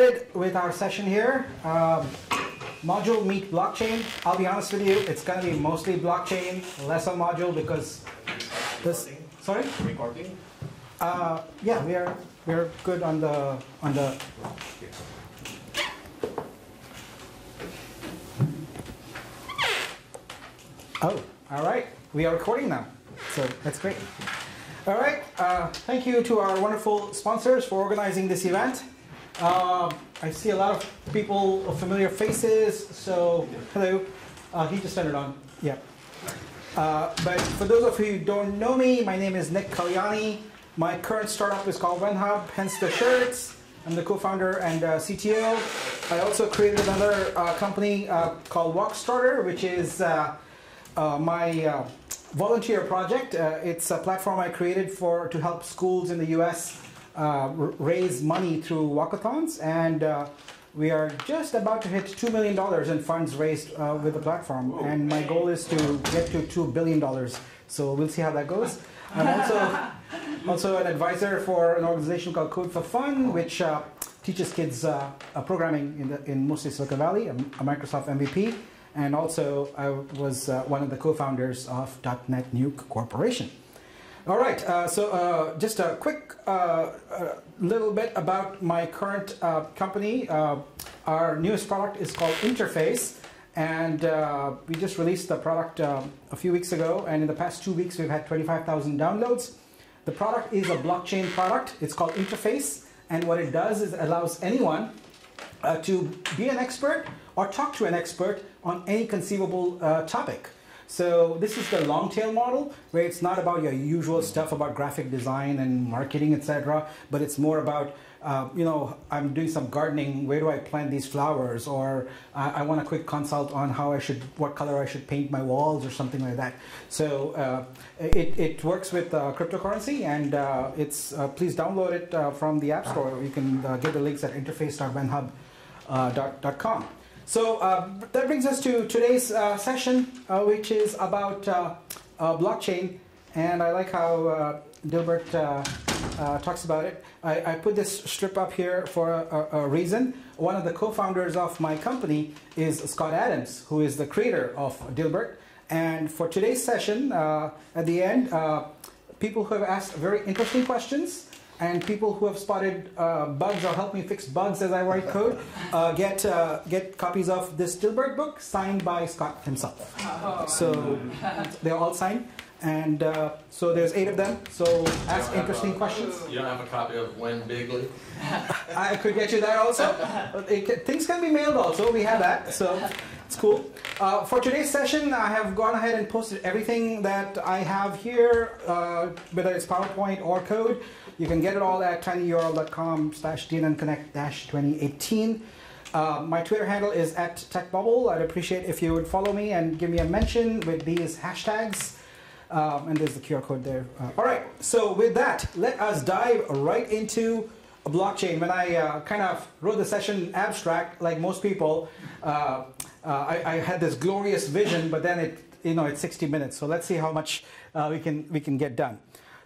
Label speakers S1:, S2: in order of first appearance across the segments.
S1: started with our session here. Um, module meet blockchain. I'll be honest with you, it's going to be mostly blockchain, less on module because this. Sorry.
S2: Recording.
S1: Uh, yeah, we are we're good on the on the. Oh, all right. We are recording now, so that's great. All right. Uh, thank you to our wonderful sponsors for organizing this event. Uh, I see a lot of people of familiar faces. So hello. Uh, he just turned it on. Yeah. Uh, but for those of you who don't know me, my name is Nik Kalyani. My current startup is called WhenHub, hence the shirts. I'm the co-founder and uh, CTO. I also created another uh, company uh, called Walkstarter, which is uh, uh, my uh, volunteer project. it's a platform I created for to help schools in the U.S. raise money through walkathons, and we are just about to hit $2 million in funds raised uh, with the platform. Whoa. And my goal is to get to $2 billion. So we'll see how that goes. I'm also, also an advisor for an organization called Code for Fun, which uh, teaches kids uh, uh programming in, the, in mostly Silicon Valley, a, a Microsoft MVP. And also, I was uh, one of the co founders of DotNetNuke Corporation. All right, uh, so uh, just a quick uh, uh little bit about my current uh, company. Uh, our newest product is called Interface, and we just released the product a few weeks ago, and in the past two weeks we've had 25,000 downloads. The product is a blockchain product. It's called Interface, and what it does is it allows anyone to be an expert or talk to an expert on any conceivable topic. So this is the long tail model where it's not about your usual stuff about graphic design and marketing, etc. But it's more about uh, you know, I'm doing some gardening. Where do I plant these flowers? Or uh, I want a quick consult on how I should, what color I should paint my walls, or something like that. So uh, it, it works with uh, cryptocurrency, and uh, it's uh, please download it from the App Store. You can get the links at interface.whenhub.com. So uh, that brings us to today's uh, session, uh, which is about uh, uh, blockchain. And I like how Dilbert talks about it. I, I, put this strip up here for a, a, reason. One of the co-founders of my company is Scott Adams, who is the creator of Dilbert. And for today's session, at the end, people who have asked very interesting questions and people who have spotted uh, bugs or help me fix bugs as I write code uh, get uh, get copies of this Dilbert book signed by Scott himself. Oh. So they're all signed. And uh, so there's eight of them. So ask interesting
S2: a,
S1: questions.
S2: You don't have a copy of Win Bigly?
S1: I could get you that also. It, things can be mailed also. We have that. So it's cool. Uh, for today's session, I have gone ahead and posted everything that I have here, uh, whether it's PowerPoint or code. You can get it all at tinyurl.com slash dnnconnect 2018. Uh, my Twitter handle is at TechBubble. I'd appreciate if you would follow me and give me a mention with these hashtags. Um, and there's the QR code there. Uh, all right, so with that, let us dive right into a blockchain. When I uh, kind of wrote the session abstract, like most people, uh, uh, I, I, had this glorious vision, but then it, you know, it's 60 minutes. So let's see how much uh, we can we can get done.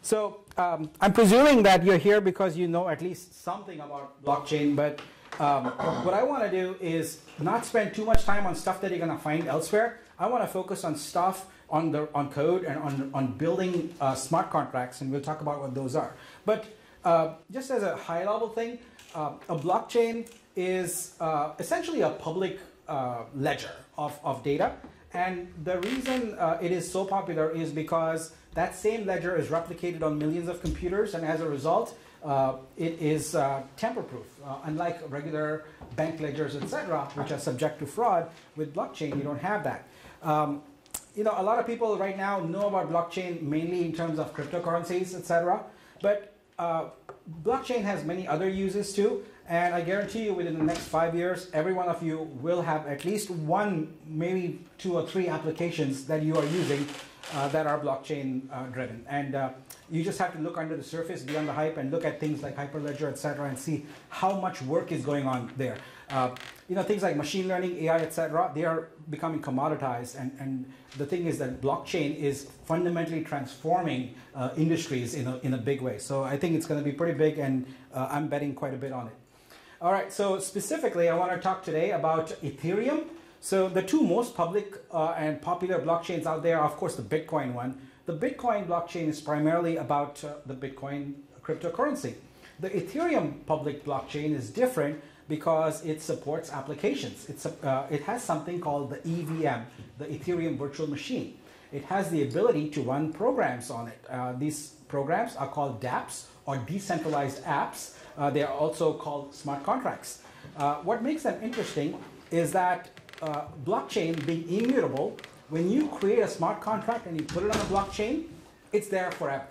S1: So um, I'm presuming that you're here because you know at least something about blockchain, but um, what I want to do is not spend too much time on stuff that you're going to find elsewhere. I want to focus on stuff on the on code and on on building uh, smart contracts, and we'll talk about what those are. But uh, just as a high level thing, uh, a blockchain is uh, essentially a public uh, ledger of, of data, and the reason uh, it is so popular is because that same ledger is replicated on millions of computers, and as a result, it is tamper-proof. Unlike regular bank ledgers, etc., which are subject to fraud, with blockchain, you don't have that. Um, you know, a lot of people right now know about blockchain mainly in terms of cryptocurrencies, etc. But uh, blockchain has many other uses too. And I guarantee you within the next five years, every one of you will have at least one, maybe two or three applications that you are using uh, that are blockchain uh, driven. And uh, you just have to look under the surface beyond the hype and look at things like Hyperledger, et cetera, and see how much work is going on there. Uh, you know, things like machine learning, AI, et cetera, they are becoming commoditized. And, and the thing is that blockchain is fundamentally transforming uh, industries in a, in a big way. So I think it's going to be pretty big, and uh, I'm betting quite a bit on it. All right, so specifically, I want to talk today about Ethereum. So the two most public uh, and popular blockchains out there are, of course, the Bitcoin one. The Bitcoin blockchain is primarily about uh, the Bitcoin cryptocurrency. The Ethereum public blockchain is different because it supports applications. It's uh, it has something called the EVM, the Ethereum Virtual Machine. It has the ability to run programs on it. Uh, these programs are called dApps or decentralized apps. Uh, they are also called smart contracts. Uh, what makes them interesting is that uh, blockchain being immutable, when you create a smart contract and you put it on a blockchain, it's there forever.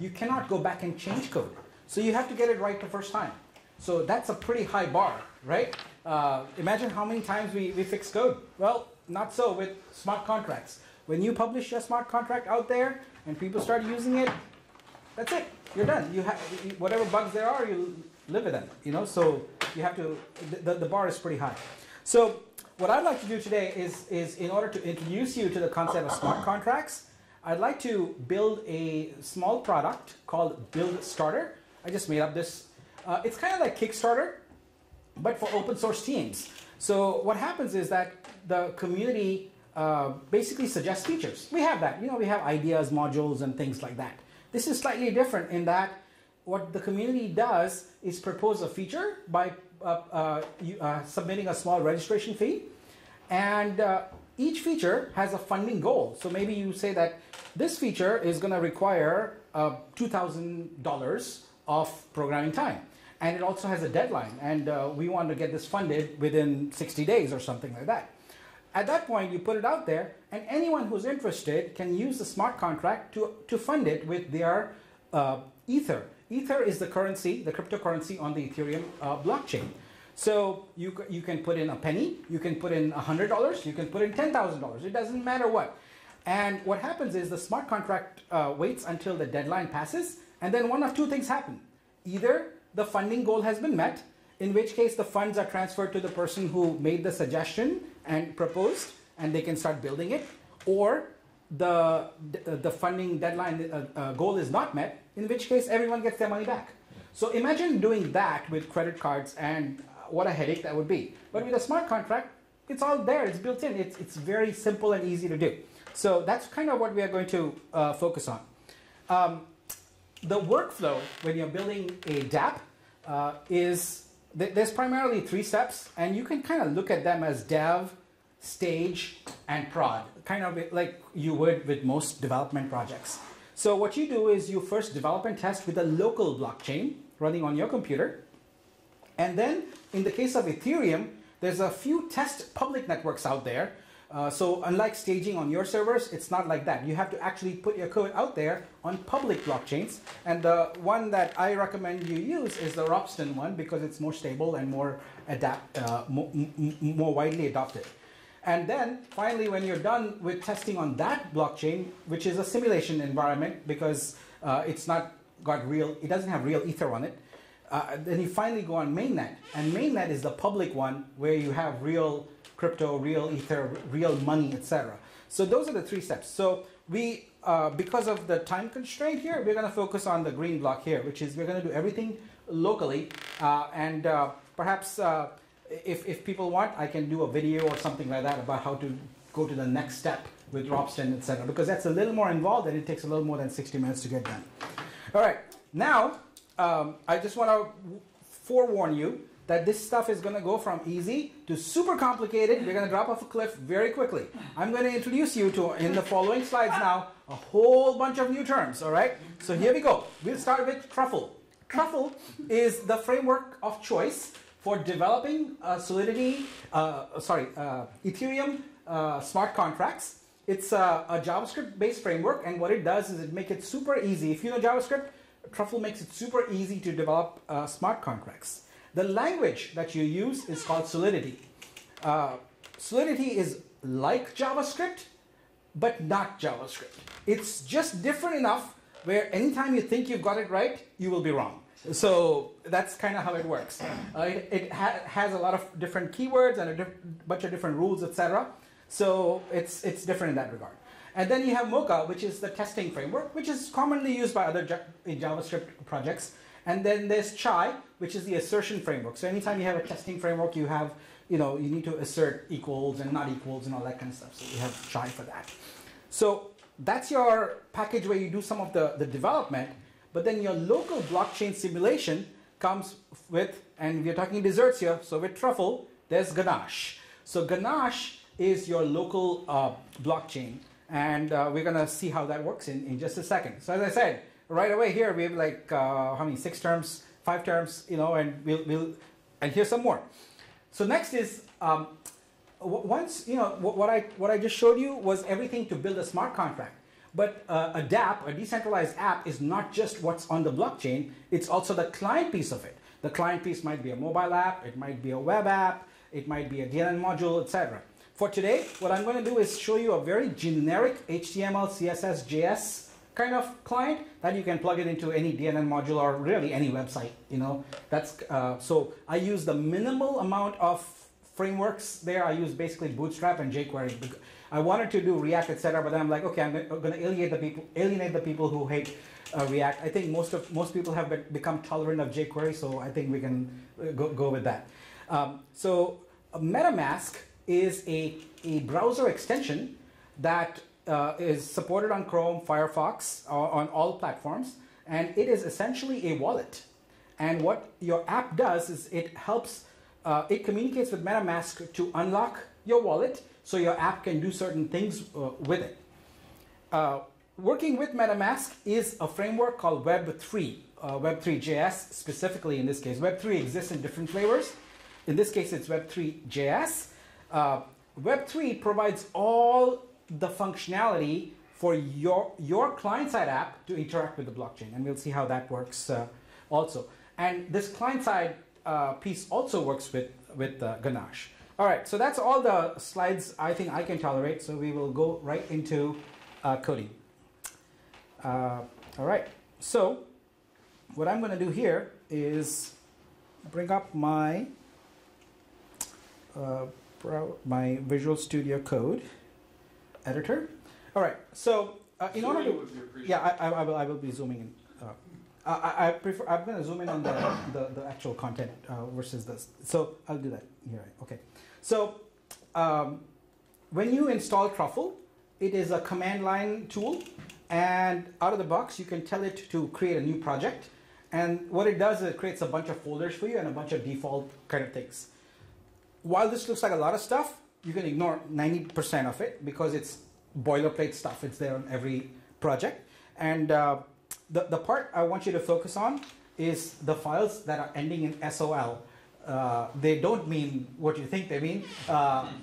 S1: You cannot go back and change code. So you have to get it right the first time. So that's a pretty high bar, right? Uh, imagine how many times we, we fix code. Well, not so with smart contracts. When you publish a smart contract out there and people start using it, that's it. You're done. You have whatever bugs there are, you live with them. You know, so you have to. The, the bar is pretty high. So what I'd like to do today is is in order to introduce you to the concept of smart contracts, I'd like to build a small product called Build Starter. I just made up this uh, it's kind of like Kickstarter, but for open source teams. So what happens is that the community uh, basically suggests features. We have that. You know, we have ideas, modules, and things like that. This is slightly different in that what the community does is propose a feature by uh, uh, uh, submitting a small registration fee, and uh, each feature has a funding goal. So maybe you say that this feature is going to require uh, $2,000 of programming time and it also has a deadline. And uh, we want to get this funded within 60 days or something like that. At that point, you put it out there, and anyone who's interested can use the smart contract to, to fund it with their uh, Ether. Ether is the currency, the cryptocurrency on the Ethereum uh, blockchain. So you, you can put in a penny, you can put in $100, you can put in $10,000. It doesn't matter what. And what happens is the smart contract uh, waits until the deadline passes, and then one of two things happen. Either the funding goal has been met, in which case the funds are transferred to the person who made the suggestion and proposed, and they can start building it, or the, the funding deadline uh, uh, goal is not met, in which case everyone gets their money back. So imagine doing that with credit cards and what a headache that would be. But with a smart contract, it's all there, it's built in, it's, it's very simple and easy to do. So that's kind of what we are going to uh, focus on. Um, the workflow when you're building a dApp uh, is th there's primarily three steps, and you can kind of look at them as dev, stage, and prod, kind of like you would with most development projects. So what you do is you first develop and test with a local blockchain running on your computer. And then in the case of Ethereum, there's a few test public networks out there uh, so unlike staging on your servers, it's not like that. You have to actually put your code out there on public blockchains. And the one that I recommend you use is the Ropsten one because it's more stable and more adapt, uh, more, more widely adopted. And then finally, when you're done with testing on that blockchain, which is a simulation environment because uh, it's not got real, it doesn't have real ether on it. Uh, then you finally go on mainnet, and mainnet is the public one where you have real crypto, real ether, real money, etc. So those are the three steps. So we, uh, because of the time constraint here, we're going to focus on the green block here, which is we're going to do everything locally. Uh, and uh, perhaps uh, if, if people want, I can do a video or something like that about how to go to the next step with Ropsten, etc. Because that's a little more involved and it takes a little more than 60 minutes to get done. All right, now um, I just want to forewarn you that this stuff is going to go from easy to super complicated. We're going to drop off a cliff very quickly. I'm going to introduce you to, in the following slides now, a whole bunch of new terms, all right? So here we go. We'll start with Truffle. Truffle is the framework of choice for developing uh, Solidity, uh, sorry, uh, Ethereum uh, smart contracts. It's a, a JavaScript-based framework, and what it does is it makes it super easy. If you know JavaScript, Truffle makes it super easy to develop uh, smart contracts. The language that you use is called Solidity. Uh, Solidity is like JavaScript, but not JavaScript. It's just different enough where anytime you think you've got it right, you will be wrong. So that's kind of how it works. Uh, it, it ha has a lot of different keywords and a bunch of different rules, etc. So it's, it's different in that regard. And then you have Mocha, which is the testing framework, which is commonly used by other JavaScript projects. And then there's Chai, which is the assertion framework. So anytime you have a testing framework, you have, you know, you need to assert equals and not equals and all that kind of stuff. So you have Chai for that. So that's your package where you do some of the, the development, but then your local blockchain simulation comes with, and we're talking desserts here, so with truffle, there's ganache. So ganache is your local uh, blockchain, and uh, we're gonna see how that works in, in just a second. So as I said, right away here we have like uh, how many six terms, five terms, you know, and we'll, we'll and here's some more. So next is um, once you know what I what I just showed you was everything to build a smart contract. But uh, a DApp, a decentralized app, is not just what's on the blockchain, it's also the client piece of it. The client piece might be a mobile app, it might be a web app, it might be a DNN module, etc. For today, what I'm going to do is show you a very generic HTML, CSS, JS kind of client that you can plug it into any DNN module or really any website. You know, that's uh, so I use the minimal amount of frameworks there. I use basically Bootstrap and jQuery I wanted to do React, etc., but then I'm like, okay, I'm going to alienate the people, alienate the people who hate uh, React. I think most of most people have become tolerant of jQuery, so I think we can uh, go, go with that. Um, so MetaMask is a, a browser extension that uh, is supported on Chrome, Firefox, uh, on all platforms, and it is essentially a wallet. And what your app does is it helps, uh, it communicates with MetaMask to unlock your wallet so your app can do certain things uh, with it. Uh, working with MetaMask is a framework called Web3, uh, Web3.js specifically in this case. Web3 exists in different flavors. In this case, it's Web3.js. Uh, Web3 provides all the functionality for your, your client-side app to interact with the blockchain, and we'll see how that works uh, also. And this client-side uh, piece also works with, with Ganache. All right, so that's all the slides I think I can tolerate. So we will go right into uh, coding. Uh, all right, so what I'm going to do here is bring up my uh, my Visual Studio Code editor. All right, so uh, in order to yeah, I, I, I, will I will be zooming in. Uh, I, I prefer I'm going to zoom in on the, the, the actual content uh, versus this. So I'll do that here. Okay. So um, when you install Truffle, it is a command line tool and out of the box you can tell it to create a new project and what it does is it creates a bunch of folders for you and a bunch of default kind of things. While this looks like a lot of stuff, you can ignore 90% of it because it's boilerplate stuff. It's there on every project. And uh, the, the part I want you to focus on is the files that are ending in SOL uh, they don't mean what you think they mean. Uh,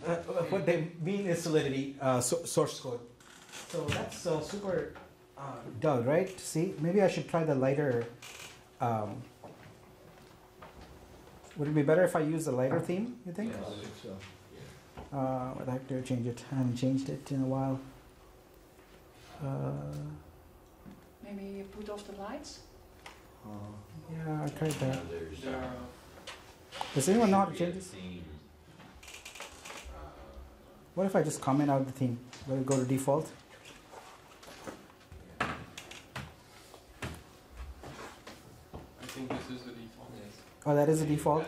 S1: uh, what they mean is Solidity uh, so source code. So that's super uh, dull, right? See, maybe I should try the lighter. Um, would it be better if I use the lighter theme? You think?
S2: Yes. I think so.
S1: Uh, I'd have to change it. I haven't changed it in a while.
S3: Maybe you put off the lights.
S1: yeah, I tried that. Does anyone know how to change this? What if I just comment out the theme? Let it go to default?
S4: I think this is the default.
S1: Oh, that is the default?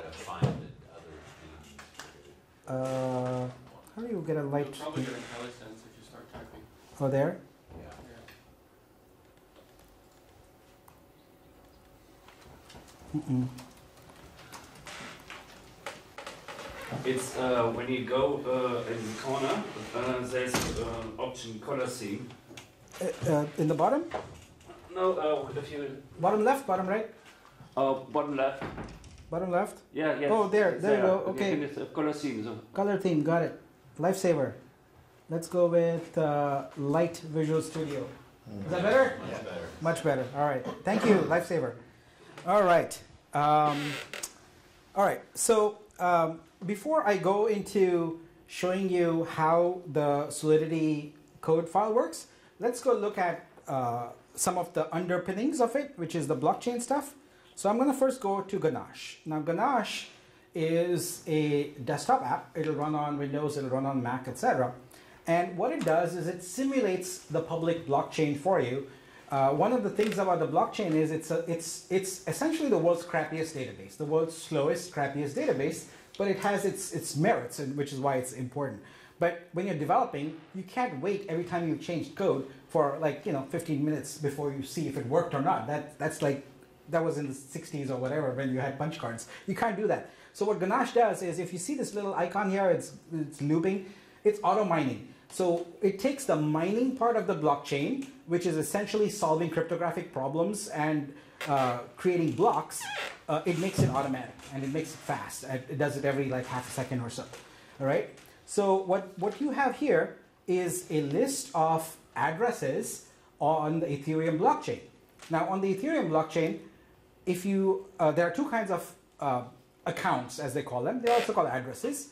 S1: Uh, how do you get a light?
S4: You'll probably get a color sense if you start typing.
S1: Oh, there?
S4: Yeah.
S1: Mm-mm.
S5: It's uh, when you go uh, in the corner, uh, there's an option color scheme.
S1: Uh, uh, in the bottom?
S5: No, uh, if you.
S1: Bottom left, bottom right?
S5: Uh, bottom left.
S1: Bottom left?
S5: Yeah, yeah.
S1: Oh, there, there you go. Okay.
S5: It's color scheme. So.
S1: Color theme, got it. Lifesaver. Let's go with uh, Light Visual Studio. Is that better?
S2: Much better.
S1: Much better. All right. Thank you, Lifesaver. All right. Um, all right. So um, before I go into showing you how the Solidity code file works, let's go look at uh, some of the underpinnings of it, which is the blockchain stuff. So I'm going to first go to Ganache. Now Ganache is a desktop app. It'll run on Windows, it'll run on Mac, etc. And what it does is it simulates the public blockchain for you Uh, one of the things about the blockchain is it's, a, it's, it's essentially the world's crappiest database, the world's slowest, crappiest database, but it has its, its merits, and which is why it's important. But when you're developing, you can't wait every time you change code for like you know 15 minutes before you see if it worked or not. That that's like that was in the 60s or whatever when you had punch cards. You can't do that. So what Ganache does is if you see this little icon here, it's it's looping, it's auto mining. So it takes the mining part of the blockchain, which is essentially solving cryptographic problems and uh, creating blocks. Uh, it makes it automatic and it makes it fast. It does it every like half a second or so. All right. So what what you have here is a list of addresses on the Ethereum blockchain. Now on the Ethereum blockchain, if you uh, there are two kinds of uh, accounts as they call them. They're also called addresses.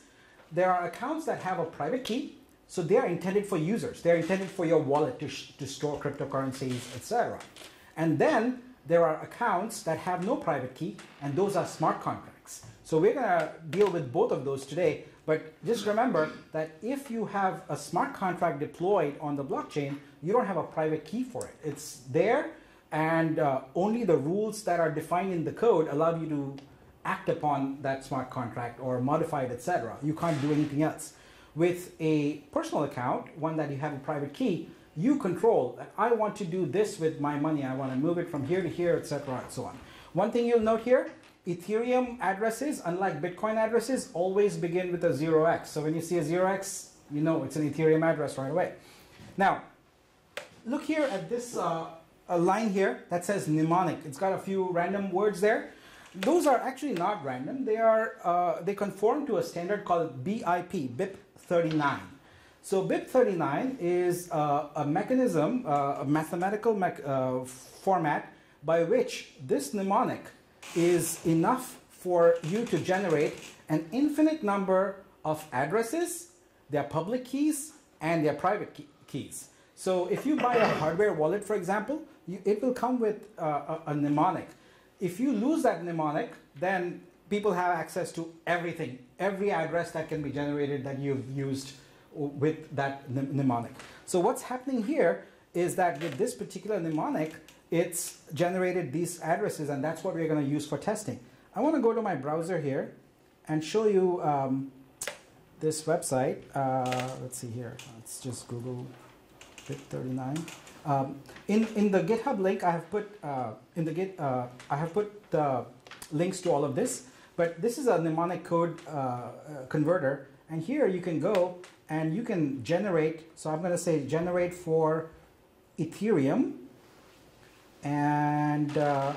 S1: There are accounts that have a private key so they are intended for users. They're intended for your wallet to, to store cryptocurrencies, etc. And then there are accounts that have no private key, and those are smart contracts. So we're going to deal with both of those today. But just remember that if you have a smart contract deployed on the blockchain, you don't have a private key for it. It's there, and uh, only the rules that are defined in the code allow you to act upon that smart contract or modify it, etc. You can't do anything else. With a personal account, one that you have a private key, you control I want to do this with my money. I want to move it from here to here, etc., and so on. One thing you'll note here, Ethereum addresses, unlike Bitcoin addresses, always begin with a 0x. So when you see a 0x, you know it's an Ethereum address right away. Now, look here at this uh, line here that says mnemonic. It's got a few random words there. Those are actually not random. They are uh, they conform to a standard called BIP, BIP 39. So BIP39 is uh, a mechanism, uh, a mathematical me uh, format by which this mnemonic is enough for you to generate an infinite number of addresses, their public keys, and their private key keys. So if you buy a hardware wallet, for example, you, it will come with uh, a, a mnemonic. If you lose that mnemonic, then people have access to everything, every address that can be generated that you've used with that mnemonic. So what's happening here is that with this particular mnemonic, it's generated these addresses and that's what we're going to use for testing. I want to go to my browser here and show you um, this website. Uh, let's see here. Let's just Google BIP39. Um, in in the GitHub link, I have put uh, in the Git uh, I have put the links to all of this. But this is a mnemonic code uh, uh, converter, and here you can go and you can generate. So I'm going to say generate for Ethereum, and uh,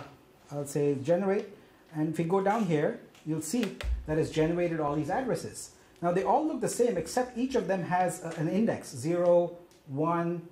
S1: I'll say generate. And if you go down here, you'll see that it's generated all these addresses. Now they all look the same, except each of them has an index: zero, one,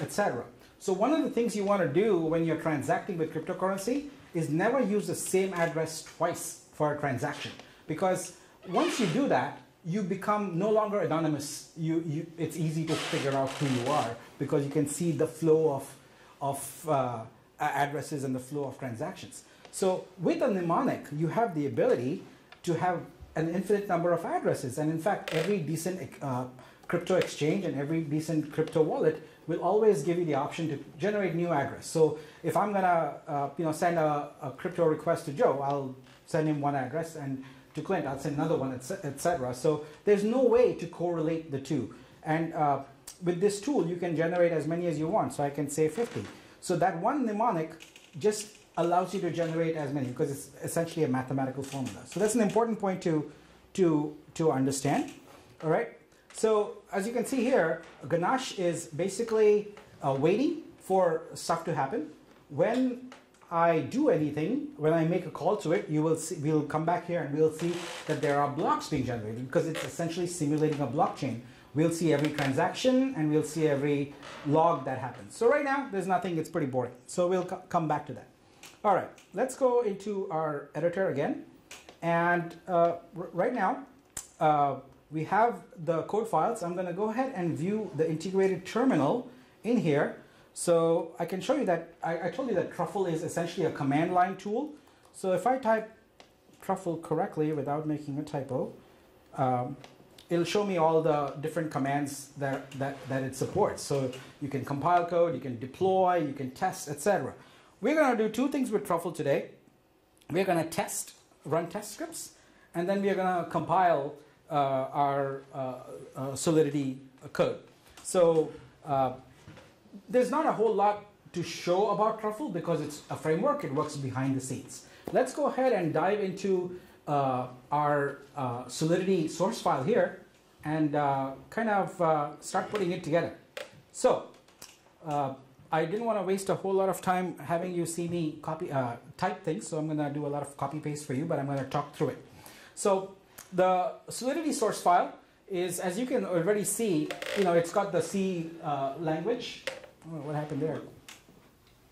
S1: etc. So one of the things you want to do when you're transacting with cryptocurrency is never use the same address twice for a transaction. Because once you do that, you become no longer anonymous. You, you, it's easy to figure out who you are because you can see the flow of, of uh, addresses and the flow of transactions. So with a mnemonic, you have the ability to have an infinite number of addresses. And in fact, every decent uh, crypto exchange and every decent crypto wallet will always give you the option to generate new address. So if I'm gonna uh, you know, send a, a crypto request to Joe, I'll send him one address, and to Clint, I'll send another one, etc. So there's no way to correlate the two. And uh, with this tool, you can generate as many as you want. So I can say 50. So that one mnemonic just allows you to generate as many because it's essentially a mathematical formula. So that's an important point to, to, to understand. All right. So as you can see here, Ganache is basically uh, waiting for stuff to happen. When I do anything, when I make a call to it, you will see, we'll come back here and we'll see that there are blocks being generated because it's essentially simulating a blockchain. We'll see every transaction and we'll see every log that happens. So right now, there's nothing, it's pretty boring. So we'll co come back to that. All right, let's go into our editor again. And uh, right now, uh, we have the code files. I'm gonna go ahead and view the integrated terminal in here. So I can show you that, I, I, told you that Truffle is essentially a command line tool. So if I type Truffle correctly without making a typo, um, it'll show me all the different commands that, that, that it supports. So you can compile code, you can deploy, you can test, etc. We're going to do two things with Truffle today. We're going to test, run test scripts, and then we're going to compile our uh, uh, Solidity code. So uh, there's not a whole lot to show about Truffle because it's a framework, it works behind the scenes. Let's go ahead and dive into uh, our uh, Solidity source file here and uh, kind of uh, start putting it together. So, uh, I didn't want to waste a whole lot of time having you see me copy uh, type things, so I'm going to do a lot of copy paste for you, but I'm going to talk through it. So, the Solidity source file is, as you can already see, you know, it's got the C uh, language. Oh, what happened there?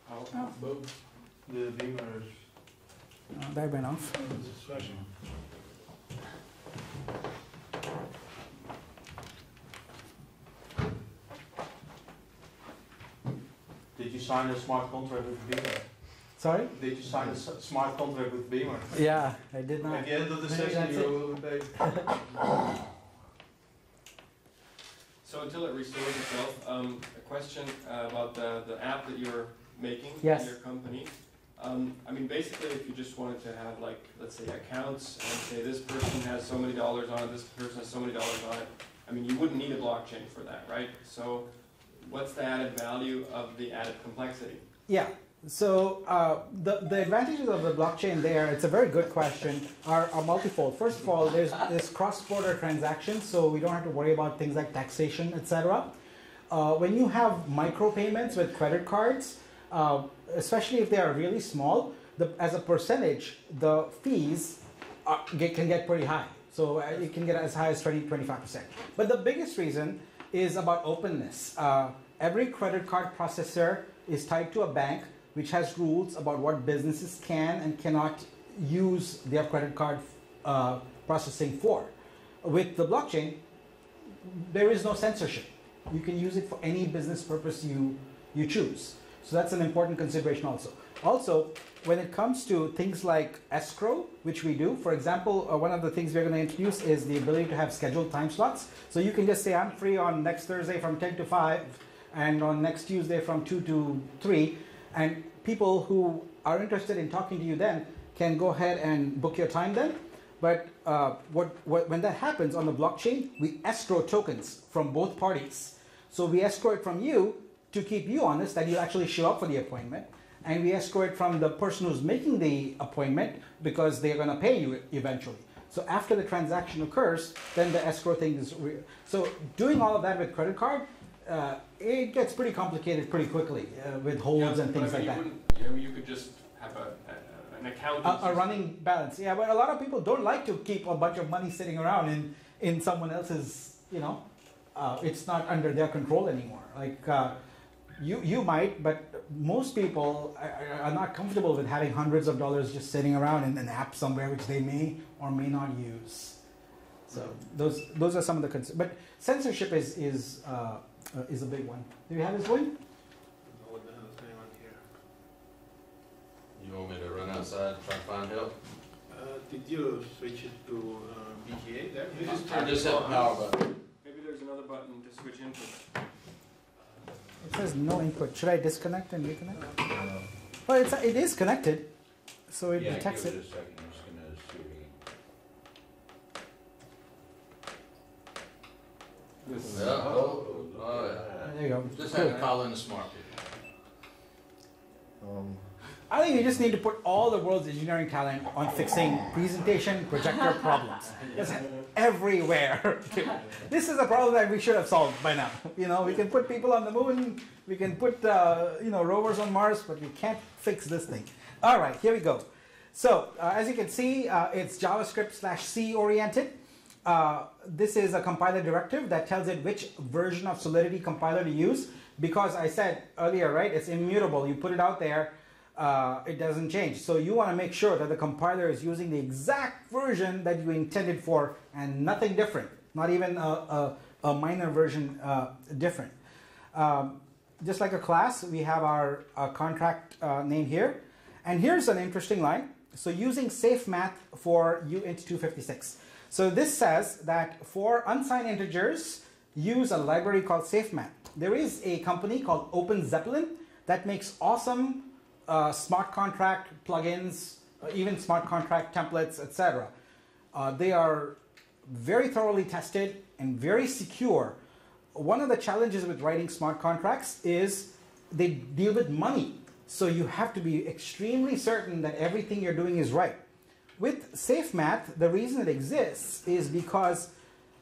S4: How,
S2: The beamer
S1: Oh, uh, that went off.
S2: Did you sign a smart contract with Beamer?
S1: Sorry?
S2: Did you sign a s- smart contract with Beamer?
S1: Yeah, I did not.
S2: At the end of the
S1: Maybe
S2: session,
S1: that's
S2: you will pay.
S4: so until it restores itself, um, a question uh, about the, the app that you're making
S1: Yes.
S4: in your company. Um, I mean, basically, if you just wanted to have like, let's say, accounts and say this person has so many dollars on it, this person has so many dollars on it. I mean, you wouldn't need a blockchain for that, right? So, what's the added value of the added complexity?
S1: Yeah. So uh, the the advantages of the blockchain there, it's a very good question, are, are multifold. First of all, there's this cross-border transactions, so we don't have to worry about things like taxation, etc. Uh, when you have micropayments with credit cards, uh, especially if they are really small, the, as a percentage, the fees are, get, can get pretty high. So uh, it can get as high as 20, 25%. But the biggest reason is about openness. Uh, every credit card processor is tied to a bank which has rules about what businesses can and cannot use their credit card uh, processing for. With the blockchain, there is no censorship. You can use it for any business purpose you, you choose. So that's an important consideration also. Also, when it comes to things like escrow, which we do, for example, uh, one of the things we're going to introduce is the ability to have scheduled time slots. So you can just say, I'm free on next Thursday from 10 to 5 and on next Tuesday from 2 to 3. And people who are interested in talking to you then can go ahead and book your time then. But uh, what, what, when that happens on the blockchain, we escrow tokens from both parties. So we escrow it from you to keep you honest that you actually show up for the appointment. And we escrow it from the person who's making the appointment because they're going to pay you eventually. So after the transaction occurs, then the escrow thing is. Re- so doing all of that with credit card, uh, it gets pretty complicated pretty quickly uh, with holds
S4: Yeah,
S1: and things
S4: I mean,
S1: like that.
S4: you wouldn't- I mean, you could just have a, a, an account.
S1: A, a running balance, yeah. But a lot of people don't like to keep a bunch of money sitting around in in someone else's. You know, uh, it's not under their control anymore. Like uh, you you might, but most people are, are not comfortable with having hundreds of dollars just sitting around in an app somewhere which they may or may not use. So those those are some of the concerns. but censorship is is uh, uh, is a big one. Do you have this one?
S2: What the hell is going on here?
S6: You want me to run outside and try to find help?
S2: Uh, did you switch it to uh, VGA there?
S4: You just
S6: I
S4: turn
S6: just
S4: it
S6: hit the
S4: on.
S6: power button.
S4: Maybe there's another button to switch input.
S1: It says no input. Should I disconnect and reconnect? Well, it's it is connected, so it
S6: Yeah,
S1: detects
S6: give
S1: it.
S6: it a second, I'm just gonna see if
S4: This.
S6: Yeah, oh, oh, yeah.
S1: There you go.
S6: Just had to call in the smart people.
S2: Um,
S1: I think you just need to put all the world's engineering talent on fixing presentation projector problems. It's everywhere. this is a problem that we should have solved by now. You know, we can put people on the moon, we can put uh, you know rovers on Mars, but we can't fix this thing. All right, here we go. So uh, as you can see, uh, it's JavaScript slash C oriented. Uh, this is a compiler directive that tells it which version of Solidity compiler to use because I said earlier, right, it's immutable. You put it out there, uh, it doesn't change. So you want to make sure that the compiler is using the exact version that you intended for and nothing different, not even a, a, a minor version uh, different. Um, just like a class, we have our, our contract uh, name here. And here's an interesting line. So using safe math for uint256. So this says that for unsigned integers, use a library called SafeMath. There is a company called Open Zeppelin that makes awesome uh, smart contract plugins, uh, even smart contract templates, etc. Uh, they are very thoroughly tested and very secure. One of the challenges with writing smart contracts is they deal with money. So you have to be extremely certain that everything you're doing is right. With SafeMath, the reason it exists is because,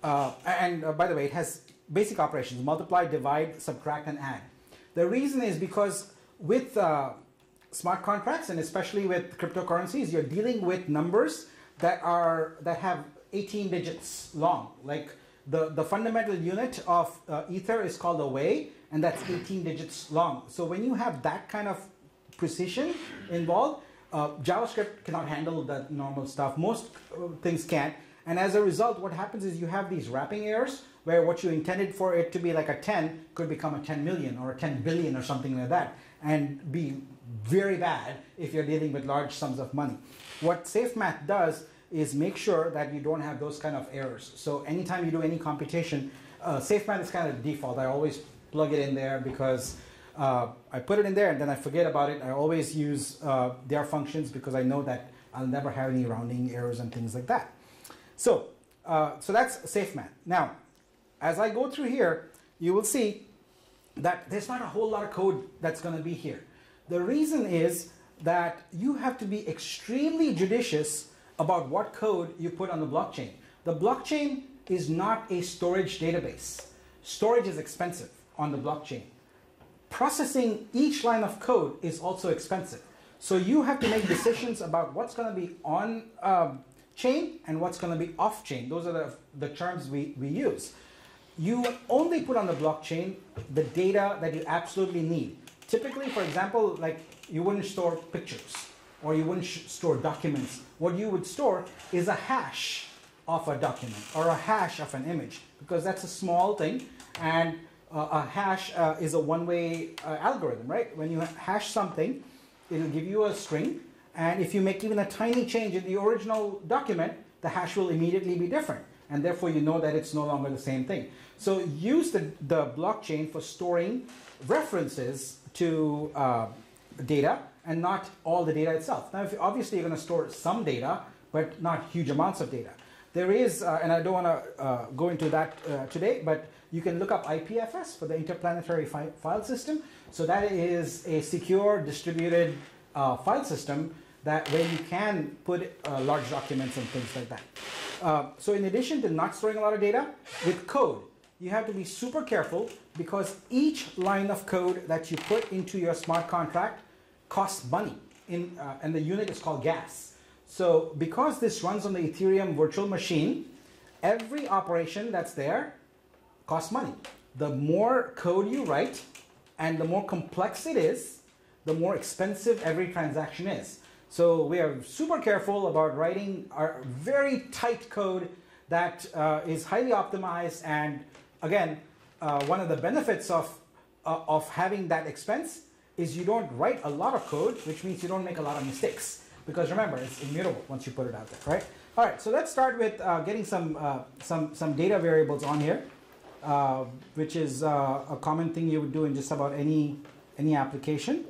S1: uh, and uh, by the way, it has basic operations multiply, divide, subtract, and add. The reason is because with uh, smart contracts and especially with cryptocurrencies, you're dealing with numbers that are that have 18 digits long. Like the, the fundamental unit of uh, Ether is called a Wei, and that's 18 digits long. So when you have that kind of precision involved, uh, JavaScript cannot handle that normal stuff. Most uh, things can't. And as a result, what happens is you have these wrapping errors where what you intended for it to be like a 10 could become a 10 million or a 10 billion or something like that and be very bad if you're dealing with large sums of money. What SafeMath does is make sure that you don't have those kind of errors. So anytime you do any computation, uh, SafeMath is kind of default. I always plug it in there because uh, I put it in there and then I forget about it. I always use uh, their functions because I know that I'll never have any rounding errors and things like that. So, uh, so that's SafeMath. Now, as I go through here, you will see that there's not a whole lot of code that's going to be here. The reason is that you have to be extremely judicious about what code you put on the blockchain. The blockchain is not a storage database. Storage is expensive on the blockchain. Processing each line of code is also expensive. So you have to make decisions about what's going to be on um, chain and what's going to be off chain. Those are the, the terms we, we use. You only put on the blockchain the data that you absolutely need. Typically, for example, like you wouldn't store pictures or you wouldn't store documents. What you would store is a hash of a document or a hash of an image because that's a small thing and uh, a hash uh, is a one-way uh, algorithm, right? When you hash something, it'll give you a string and if you make even a tiny change in the original document, the hash will immediately be different and therefore you know that it's no longer the same thing. So use the, the blockchain for storing references to uh, data and not all the data itself. Now, if, obviously, you're going to store some data, but not huge amounts of data. There is, uh, and I don't want to uh, go into that today, but you can look up IPFS for the Interplanetary fi File System. So that is a secure distributed uh, file system that where you can put uh, large documents and things like that. Uh, so in addition to not storing a lot of data, with code, you have to be super careful because each line of code that you put into your smart contract costs money, in, uh, and the unit is called gas. So because this runs on the Ethereum virtual machine, every operation that's there costs money. The more code you write and the more complex it is, the more expensive every transaction is. So we are super careful about writing our very tight code that uh, is highly optimized and again, uh, one of the benefits of, uh, of having that expense is you don't write a lot of code, which means you don't make a lot of mistakes. Because remember, it's immutable once you put it out there, right? All right, so let's start with uh, getting some, uh, some, some data variables on here, uh, which is uh, a common thing you would do in just about any, any application.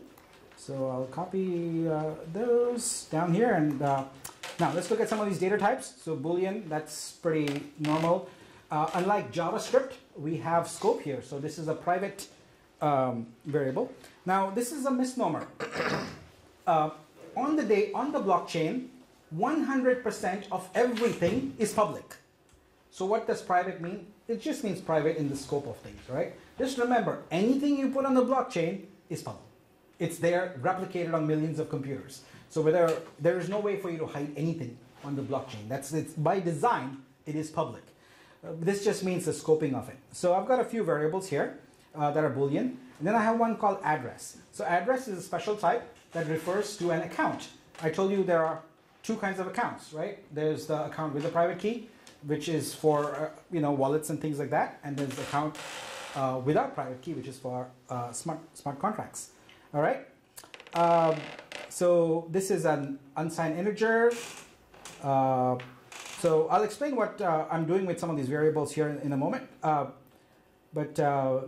S1: So I'll copy uh, those down here. And now let's look at some of these data types. So Boolean, that's pretty normal. unlike JavaScript, we have scope here. So this is a private um, variable. Now, this is a misnomer. on the day, on the blockchain, 100% of everything is public. So what does private mean? It just means private in the scope of things, right? Just remember, anything you put on the blockchain is public. It's there, replicated on millions of computers. So whether there is no way for you to hide anything on the blockchain. That's it's by design, it is public. Uh, this just means the scoping of it. So I've got a few variables here uh, that are Boolean. And then I have one called address. So address is a special type that refers to an account. I told you there are two kinds of accounts, right? There's the account with a private key, which is for uh, you know wallets and things like that, and there's account uh, without private key, which is for uh, smart smart contracts. All right. Um, so this is an unsigned integer. Uh, so I'll explain what uh, I'm doing with some of these variables here in, in a moment. Uh, but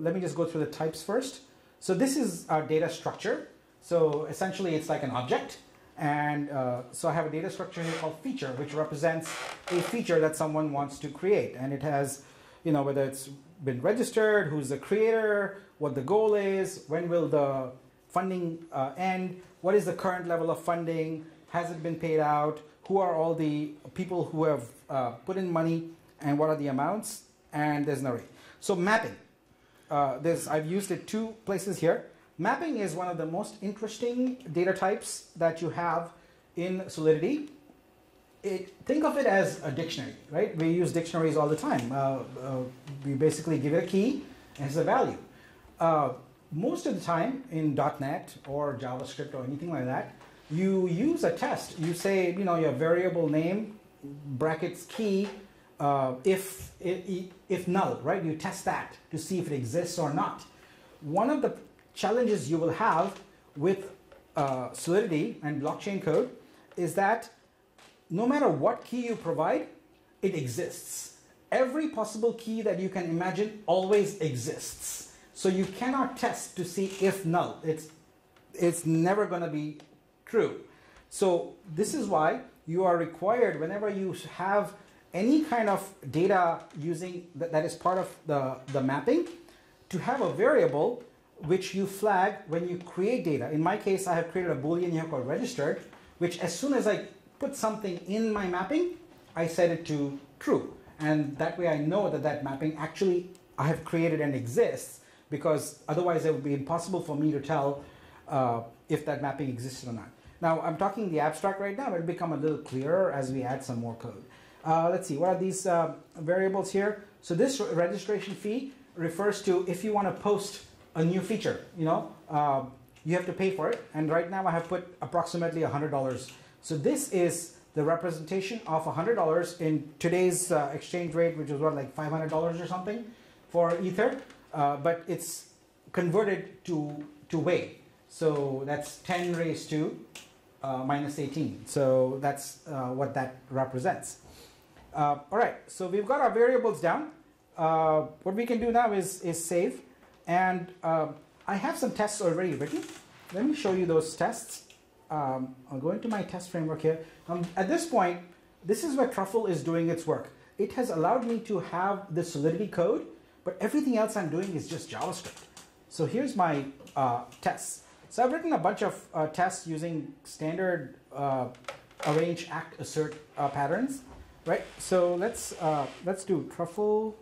S1: let me just go through the types first. So this is our data structure. So essentially it's like an object. And uh, so I have a data structure here called feature, which represents a feature that someone wants to create. And it has, you know, whether it's been registered, who's the creator, what the goal is, when will the funding uh, end, what is the current level of funding, has it been paid out, who are all the people who have uh, put in money, and what are the amounts, and there's an array. So mapping, uh, I've used it two places here. Mapping is one of the most interesting data types that you have in Solidity. It, think of it as a dictionary, right? We use dictionaries all the time. Uh, uh, we basically give it a key and it's a value. Uh, most of the time in .NET or JavaScript or anything like that, you use a test. You say, you know, your variable name, brackets key, uh, if, if, if null, right? You test that to see if it exists or not. One of the challenges you will have with uh, Solidity and blockchain code is that no matter what key you provide, it exists. Every possible key that you can imagine always exists. So you cannot test to see if null. It's, it's never going to be true. So this is why you are required whenever you have any kind of data using that, that is part of the, the mapping to have a variable which you flag when you create data. In my case, I have created a boolean here called registered, which as soon as I put something in my mapping, I set it to true. And that way I know that that mapping actually I have created and exists because otherwise it would be impossible for me to tell uh, if that mapping existed or not. Now I'm talking the abstract right now, it'll become a little clearer as we add some more code. Uh, let's see, what are these uh, variables here? So this registration fee refers to if you want to post a new feature, you know, uh, you have to pay for it. And right now I have put approximately $100. So this is the representation of $100 in today's uh, exchange rate, which is what, like $500 or something for Ether. Uh, but it's converted to, to Wei. So that's 10 raised to uh, minus 18. So that's uh, what that represents. Uh, all right, so we've got our variables down. Uh, what we can do now is, is save. And uh, I have some tests already written. Let me show you those tests. Um, I'll go into my test framework here. Um, at this point, this is where Truffle is doing its work. It has allowed me to have the Solidity code, but everything else I'm doing is just JavaScript. So here's my uh, tests. So I've written a bunch of uh, tests using standard uh, arrange, act, assert uh, patterns, right? So let's uh, let's do truffle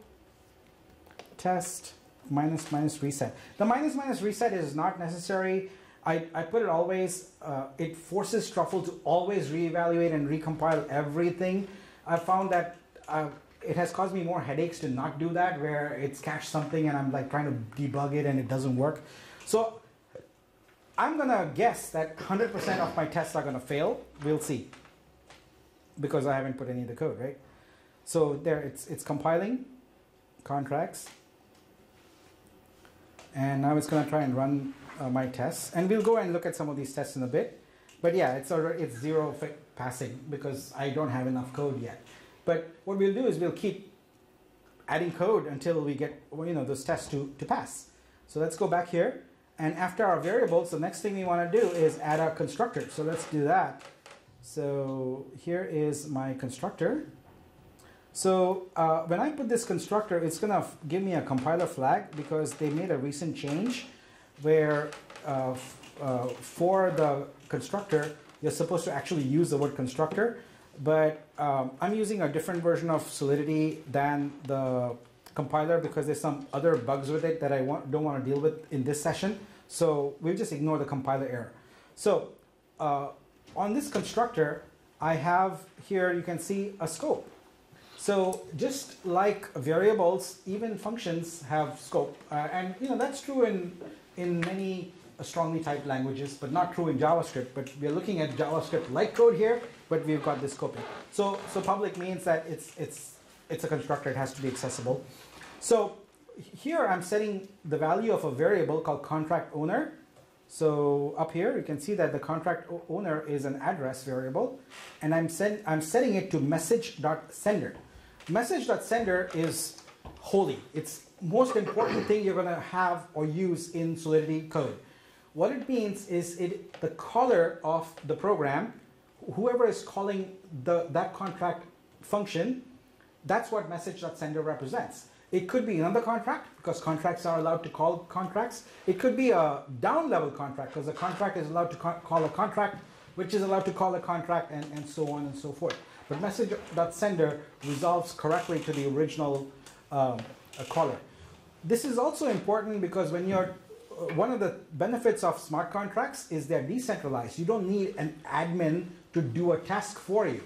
S1: test minus minus reset. The minus minus reset is not necessary. I, I put it always, uh, it forces Truffle to always reevaluate and recompile everything. I found that uh, it has caused me more headaches to not do that, where it's cached something and I'm like trying to debug it and it doesn't work. So I'm gonna guess that 100% of my tests are gonna fail. We'll see, because I haven't put any of the code, right? So there, it's it's compiling contracts, and now it's gonna try and run uh, my tests, and we'll go and look at some of these tests in a bit. But yeah, it's already it's zero passing because I don't have enough code yet. But what we'll do is we'll keep adding code until we get you know those tests to, to pass. So let's go back here. And after our variables, the next thing we want to do is add our constructor. So let's do that. So here is my constructor. So uh, when I put this constructor, it's going to give me a compiler flag because they made a recent change where uh, uh, for the constructor, you're supposed to actually use the word constructor. But um, I'm using a different version of Solidity than the compiler because there's some other bugs with it that I want, don't want to deal with in this session. So we'll just ignore the compiler error. So uh, on this constructor, I have here, you can see a scope. So just like variables, even functions have scope. Uh, and you know that's true in, in many strongly typed languages, but not true in JavaScript. But we're looking at JavaScript-like code here, but we've got this scoping. So, so public means that it's, it's, it's a constructor, it has to be accessible. So here I'm setting the value of a variable called contract owner So up here, you can see that the contract owner is an address variable, and I'm, send, I'm setting it to message.sender. Message.sender is holy. It's most important thing you're going to have or use in Solidity code. What it means is it the caller of the program, whoever is calling the that contract function, that's what message.sender represents. It could be another contract because contracts are allowed to call contracts. It could be a down level contract because a contract is allowed to co- call a contract, which is allowed to call a contract, and, and so on and so forth. But message.sender resolves correctly to the original um, caller. This is also important because when you're uh, one of the benefits of smart contracts is they're decentralized. You don't need an admin to do a task for you.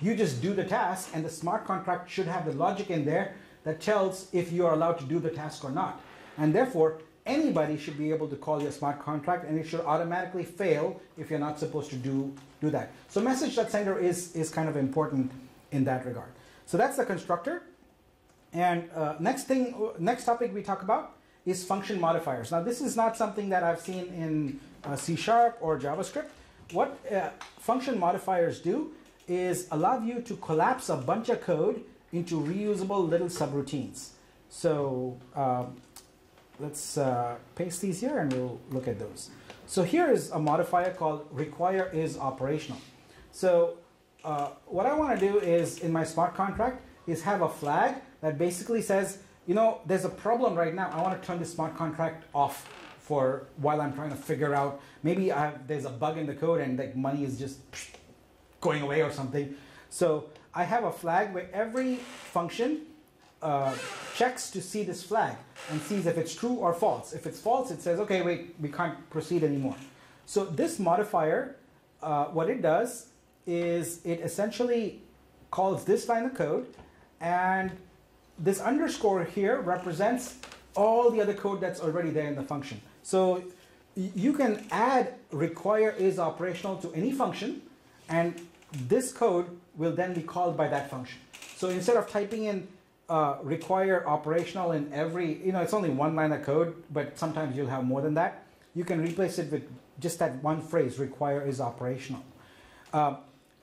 S1: You just do the task, and the smart contract should have the logic in there that tells if you are allowed to do the task or not. And therefore, anybody should be able to call your smart contract, and it should automatically fail if you're not supposed to do, do that. So message.sender is, is kind of important in that regard. So that's the constructor. And uh, next thing, next topic we talk about is function modifiers. Now, this is not something that I've seen in uh, C Sharp or JavaScript. What uh, function modifiers do is allow you to collapse a bunch of code into reusable little subroutines. So um, let's uh, paste these here and we'll look at those. So here is a modifier called require is operational. So uh, what I want to do is in my smart contract is have a flag that basically says, you know, there's a problem right now. I want to turn this smart contract off for while I'm trying to figure out. Maybe I have, there's a bug in the code and like money is just going away or something. So I have a flag where every function uh, checks to see this flag and sees if it's true or false. If it's false, it says, okay, wait, we can't proceed anymore. So this modifier, uh, what it does is it essentially calls this line of code and this underscore here represents all the other code that's already there in the function. So you can add require is operational to any function and this code will then be called by that function. So instead of typing in uh, require operational in every, you know, it's only one line of code, but sometimes you'll have more than that. You can replace it with just that one phrase, require is operational. Uh,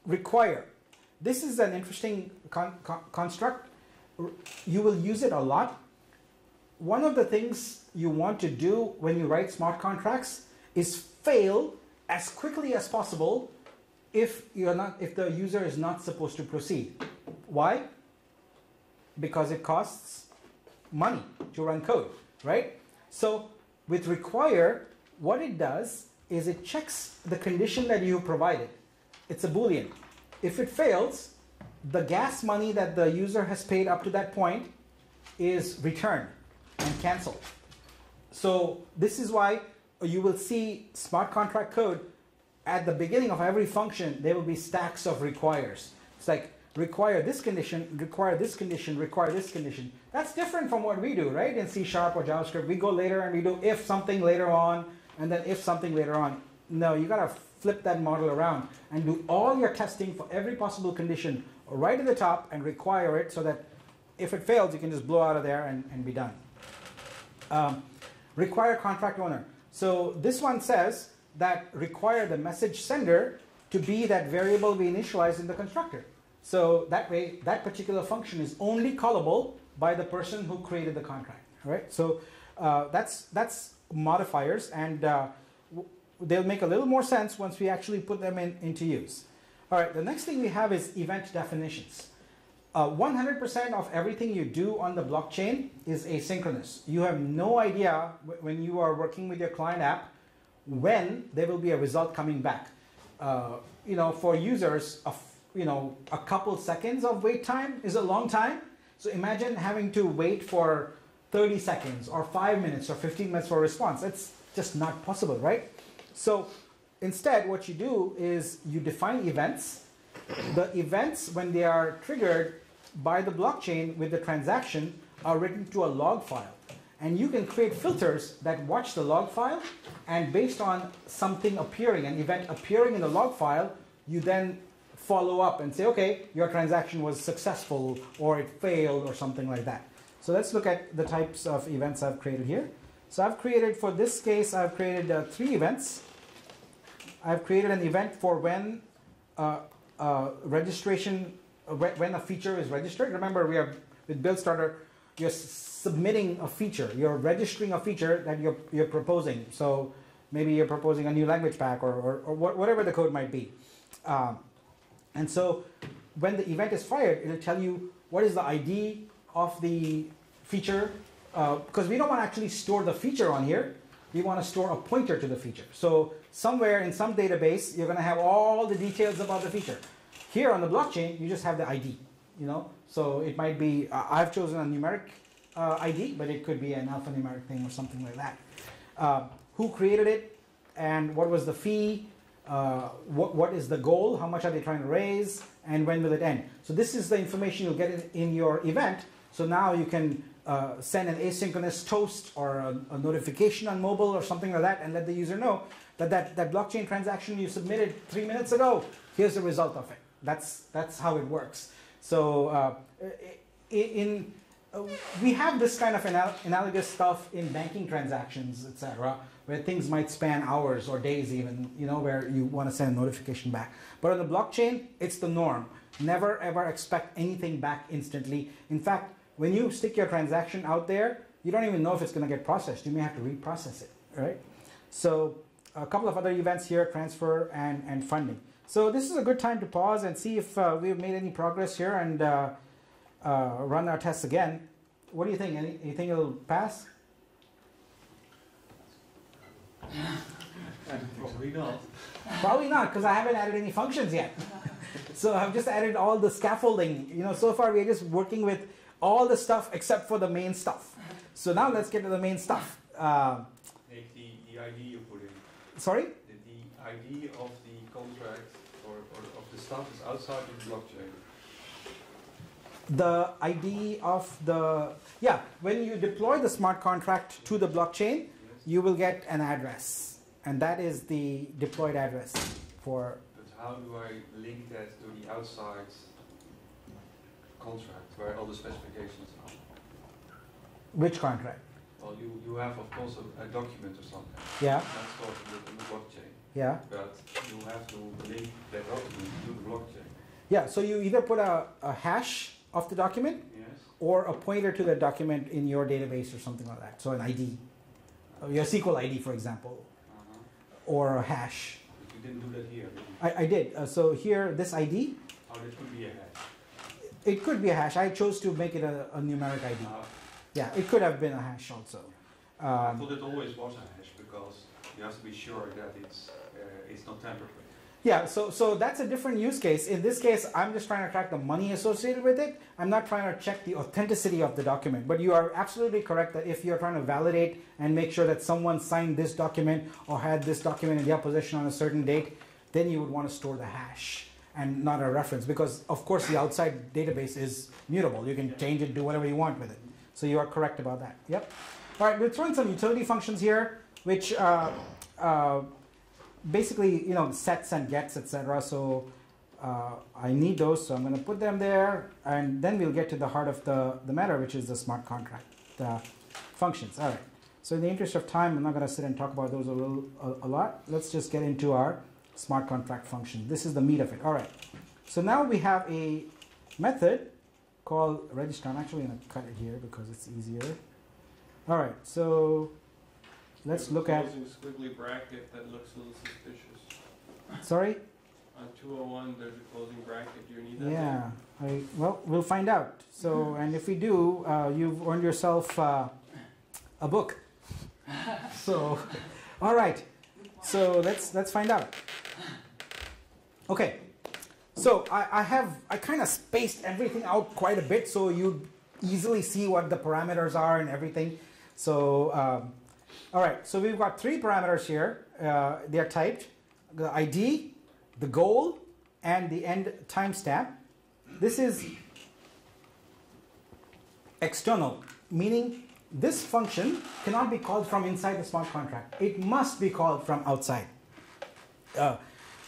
S1: require. This is an interesting con con construct. You will use it a lot. One of the things you want to do when you write smart contracts is fail as quickly as possible if you're not if the user is not supposed to proceed. Why? Because it costs money to run code, right? So with require, what it does is it checks the condition that you provided. It's a boolean. If it fails, the gas money that the user has paid up to that point is returned and canceled. So this is why you will see smart contract code at the beginning of every function, there will be stacks of requires. It's like require this condition, require this condition, require this condition. That's different from what we do, right? In C Sharp or JavaScript, we go later and we do if something later on, and then if something later on. No, you gotta flip that model around and do all your testing for every possible condition right at the top and require it so that if it fails, you can just blow out of there and, and be done. Um, require contract owner. So this one says that require the message sender to be that variable we initialize in the constructor. So that way, that particular function is only callable by the person who created the contract. right? So uh, that's that's modifiers, and uh, they'll make a little more sense once we actually put them in, into use. All right. The next thing we have is event definitions. 100% uh, of everything you do on the blockchain is asynchronous. You have no idea when you are working with your client app when there will be a result coming back. Uh, you know, for users, a, you know, a couple seconds of wait time is a long time. So imagine having to wait for 30 seconds or 5 minutes or 15 minutes for a response. That's just not possible, right? So instead, what you do is you define events. The events, when they are triggered by the blockchain with the transaction, are written to a log file. And you can create filters that watch the log file, and based on something appearing, an event appearing in the log file, you then follow up and say, okay, your transaction was successful, or it failed, or something like that. So let's look at the types of events I've created here. So I've created, for this case, I've created uh, three events. I've created an event for when uh, uh, registration, uh, when a feature is registered. Remember, we are with Build Starter, you're submitting a feature, you're registering a feature that you're, you're proposing. So maybe you're proposing a new language pack or, or, or wha- whatever the code might be. Um, and so when the event is fired, it'll tell you what is the ID of the feature, because we don't want to actually store the feature on here. We want to store a pointer to the feature. So somewhere in some database, you're going to have all the details about the feature. Here on the blockchain, you just have the ID. You know, so it might be uh, I've chosen a numeric uh, ID, but it could be an alphanumeric thing or something like that. Uh, who created it, and what was the fee? Uh, what, what is the goal? How much are they trying to raise? And when will it end? So this is the information you'll get in, in your event. So now you can uh, send an asynchronous toast or a, a notification on mobile or something like that and let the user know that, that that blockchain transaction you submitted three minutes ago, here's the result of it. That's, that's how it works. So uh, in, we have this kind of anal- analogous stuff in banking transactions, etc., where things might span hours or days even, you know, where you want to send a notification back. But on the blockchain, it's the norm. Never ever expect anything back instantly. In fact, when you stick your transaction out there, you don't even know if it's going to get processed. You may have to reprocess it, right? So a couple of other events here, transfer and, and funding. So this is a good time to pause and see if uh, we've made any progress here and uh, uh, run our tests again. What do you think? Any, you think it'll pass?
S6: Probably not.
S1: Probably not, because I haven't added any functions yet. so I've just added all the scaffolding. You know, so far we're just working with all the stuff except for the main stuff. So now let's get to the main stuff. Uh,
S7: Nik, the, the ID you put in,
S1: sorry?
S7: the, the ID of the contract or, or of the stuff is outside of the blockchain.
S1: The ID of the yeah when you deploy the smart contract to the blockchain you will get an address and that is the deployed address for
S7: But how do I link that to the outside contract where all the specifications are?
S1: which contract
S7: Well, you, you have of course a, a document or something.
S1: yeah
S7: That's stored in the, in the blockchain.
S1: yeah
S7: But you have to link that document to the blockchain.
S1: yeah so you either put a, a hash of the document
S7: Yes.
S1: or a pointer to the document in your database or something like that. So an id Uh, your sql id for example.
S7: Uh-huh.
S1: or a hash.
S7: You didn't do that here,
S1: i, I did. Uh, so here this id
S7: Oh, that could be a hash.
S1: it could be a hash. I chose to make it a, a numeric id
S7: Uh,
S1: yeah it could have been a hash also.
S7: I
S1: um,
S7: thought it always was a hash because you have to be sure that it's uh, it's not tampered.
S1: Yeah, so so that's a different use case. In this case, I'm just trying to track the money associated with it. I'm not trying to check the authenticity of the document. But you are absolutely correct that if you're trying to validate and make sure that someone signed this document or had this document in their possession on a certain date, then you would want to store the hash and not a reference because of course the outside database is mutable. You can change it, do whatever you want with it. So you are correct about that. Yep. All right, we're throwing some utility functions here, which uh, uh, basically, you know, sets and gets, etc. So uh, I need those, so I'm going to put them there, and then we'll get to the heart of the, the matter, which is the smart contract the functions. All right. So in the interest of time, I'm not going to sit and talk about those a, little, a, a lot. Let's just get into our smart contract function. This is the meat of it. All right. So now we have a method called register. I'm actually going to cut it here because it's easier. All right. So let's look at.
S4: Squiggly bracket that looks a little suspicious.
S1: Sorry.
S4: On two oh one, there's a closing bracket, do you need that?
S1: Yeah, I, well, we'll find out. So, and if we do, uh, you've earned yourself uh, a book. So, all right. So let's let's find out. Okay. So I, I have I kind of spaced everything out quite a bit, so you easily see what the parameters are and everything. So, um, all right. So we've got three parameters here. Uh, they are typed: the ID, the goal, and the end timestamp. This is external, meaning this function cannot be called from inside the smart contract. It must be called from outside. Uh,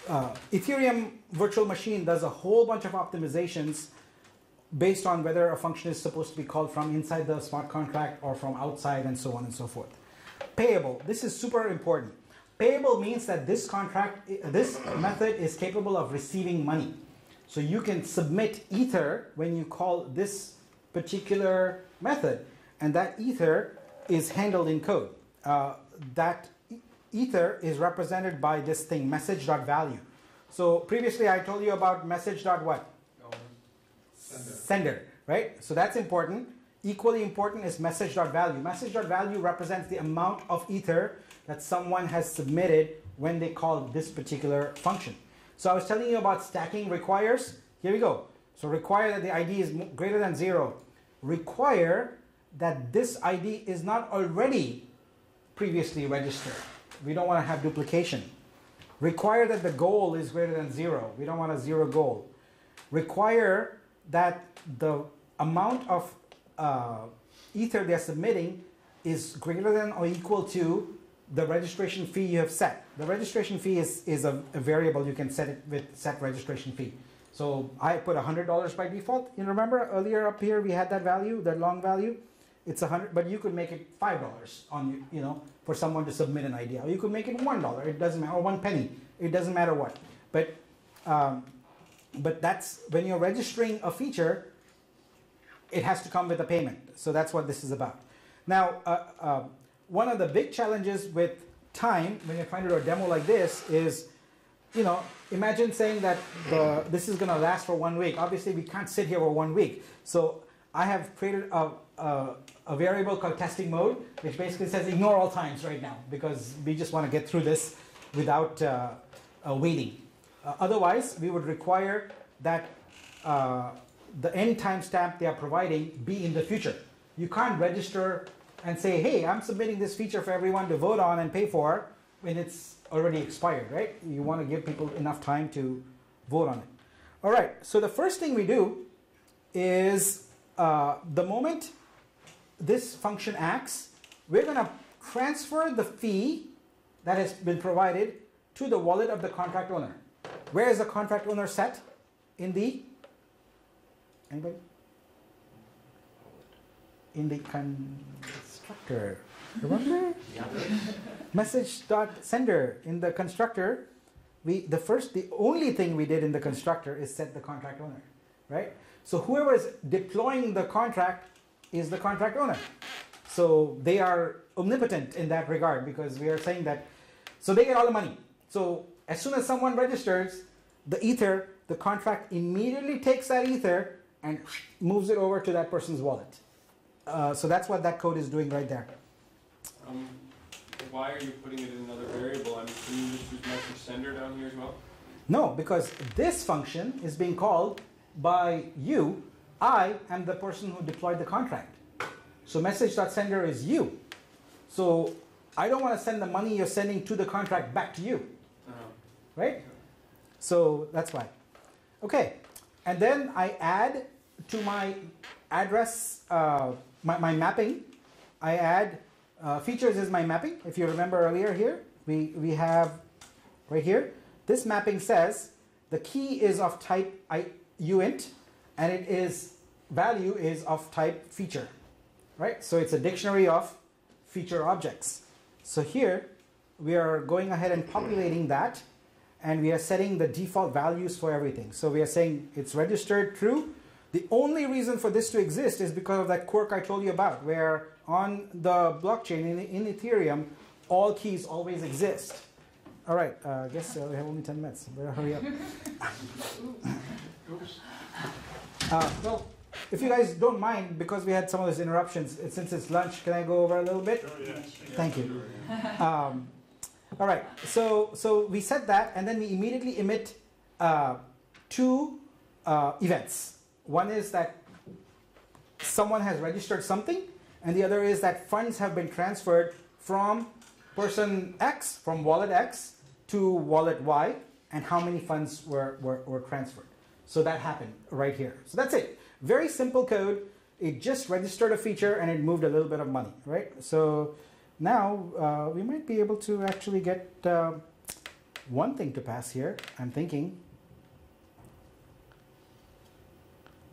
S1: uh, Ethereum virtual machine does a whole bunch of optimizations based on whether a function is supposed to be called from inside the smart contract or from outside and so on and so forth. Payable. This is super important. Payable means that this contract, this method is capable of receiving money. So you can submit ether when you call this particular method, and that ether is handled in code. Uh, that ether is represented by this thing, message.value. So previously I told you about message.what?
S2: Sender.
S1: Sender, right? So that's important. Equally important is message.value. Message.value represents the amount of ether that someone has submitted when they call this particular function. So I was telling you about stacking requires. Here we go. So require that the ID is greater than zero. Require that this ID is not already previously registered. We don't want to have duplication. Require that the goal is greater than zero. We don't want a zero goal. Require that the amount of uh, ether they're submitting is greater than or equal to the registration fee you have set. The registration fee is, is a, a variable you can set it with set registration fee. So I put $100 by default. You remember earlier up here we had that value, that long value? It's a hundred, but you could make it five dollars on you, know, for someone to submit an idea. Or you could make it one dollar. It doesn't matter, or one penny. It doesn't matter what. But, um, but that's when you're registering a feature. It has to come with a payment. So that's what this is about. Now, uh, uh, one of the big challenges with time when you're trying to do a demo like this is, you know, imagine saying that the, this is going to last for one week. Obviously, we can't sit here for one week. So I have created a, a, a variable called testing mode, which basically says ignore all times right now because we just want to get through this without uh, uh, waiting. Uh, otherwise, we would require that uh, the end timestamp they are providing be in the future. You can't register and say, hey, I'm submitting this feature for everyone to vote on and pay for when it's already expired, right? You want to give people enough time to vote on it. All right, so the first thing we do is uh, the moment this function acts, we're going to transfer the fee that has been provided to the wallet of the contract owner. Where is the contract owner set in the anybody? In the constructor. Remember? Message dot sender in the constructor. We the first the only thing we did in the constructor is set the contract owner, right? So whoever is deploying the contract is the contract owner. So they are omnipotent in that regard because we are saying that so they get all the money. So as soon as someone registers the ether, the contract immediately takes that ether and moves it over to that person's wallet. Uh, so that's what that code is doing right there.
S4: Um, why are you putting it in another variable? I mean, can you just use message sender down here as well?
S1: No, because this function is being called by you. I am the person who deployed the contract. So message.sender is you. So I don't want to send the money you're sending to the contract back to you,
S4: Uh-huh.
S1: right? So that's why. Okay, and then I add to my address, uh, my, my mapping, I add uh, features is my mapping. If you remember earlier here, we, we have right here, this mapping says the key is of type I, uint and it is value is of type feature, right? So it's a dictionary of feature objects. So here we are going ahead and populating that and we are setting the default values for everything. So we are saying it's registered true. The only reason for this to exist is because of that quirk I told you about, where on the blockchain in, in Ethereum, all keys always exist. All right, uh, I guess uh, we have only 10 minutes. Better hurry up. Uh, well, if you guys don't mind, because we had some of those interruptions, since it's lunch, can I go over a little bit? Thank you. Um, all right, so so we set that, and then we immediately emit uh, two uh, events. One is that someone has registered something, and the other is that funds have been transferred from person X, from wallet X, to wallet Y, and how many funds were, were, were transferred. So that happened right here. So that's it. Very simple code. It just registered a feature and it moved a little bit of money, right? So now uh, we might be able to actually get uh, one thing to pass here. I'm thinking.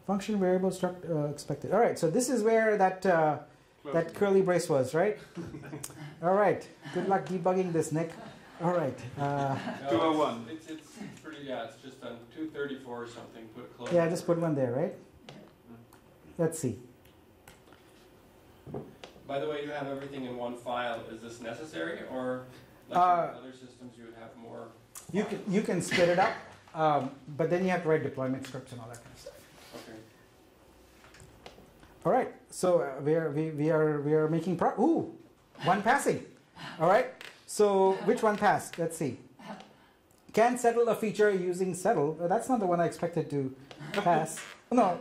S1: Function variable struct uh, expected. All right, so this is where that uh, that curly brace was, right? All right. Good luck debugging this, Nik. All right. Uh,
S4: No,
S7: 201.
S4: It's, it's it's pretty, yeah, it's just on two thirty-four or something, put it close.
S1: yeah, just put one there, right? Let's see.
S4: By the way, you have everything in one file, is this necessary, or like
S1: Uh,
S4: in other systems, you would have more?
S1: You can you can split it up, um, but then you have to write deployment scripts and all that kind of stuff.
S4: Okay.
S1: All right. So uh, we are we, we are we are making pro. Ooh, one passing. All right. So which one passed? Let's see. Can settle a feature using settle. Uh, That's not the one I expected to pass. No.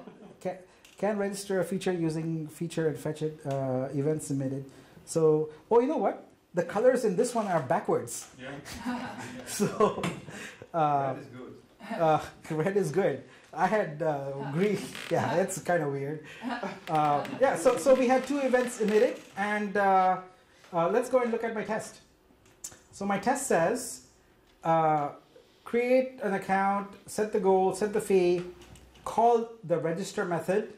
S1: Can, register a feature using feature and fetch it uh, event submitted. So oh, you know what? The colors in this one are backwards.
S7: Yeah.
S1: So. Uh,
S7: That is good.
S1: uh, red is good. I had uh, green. Yeah, that's kind of weird. Uh, yeah, so, so we had two events emitted, and uh, uh, let's go and look at my test. So my test says uh, create an account, set the goal, set the fee, call the register method,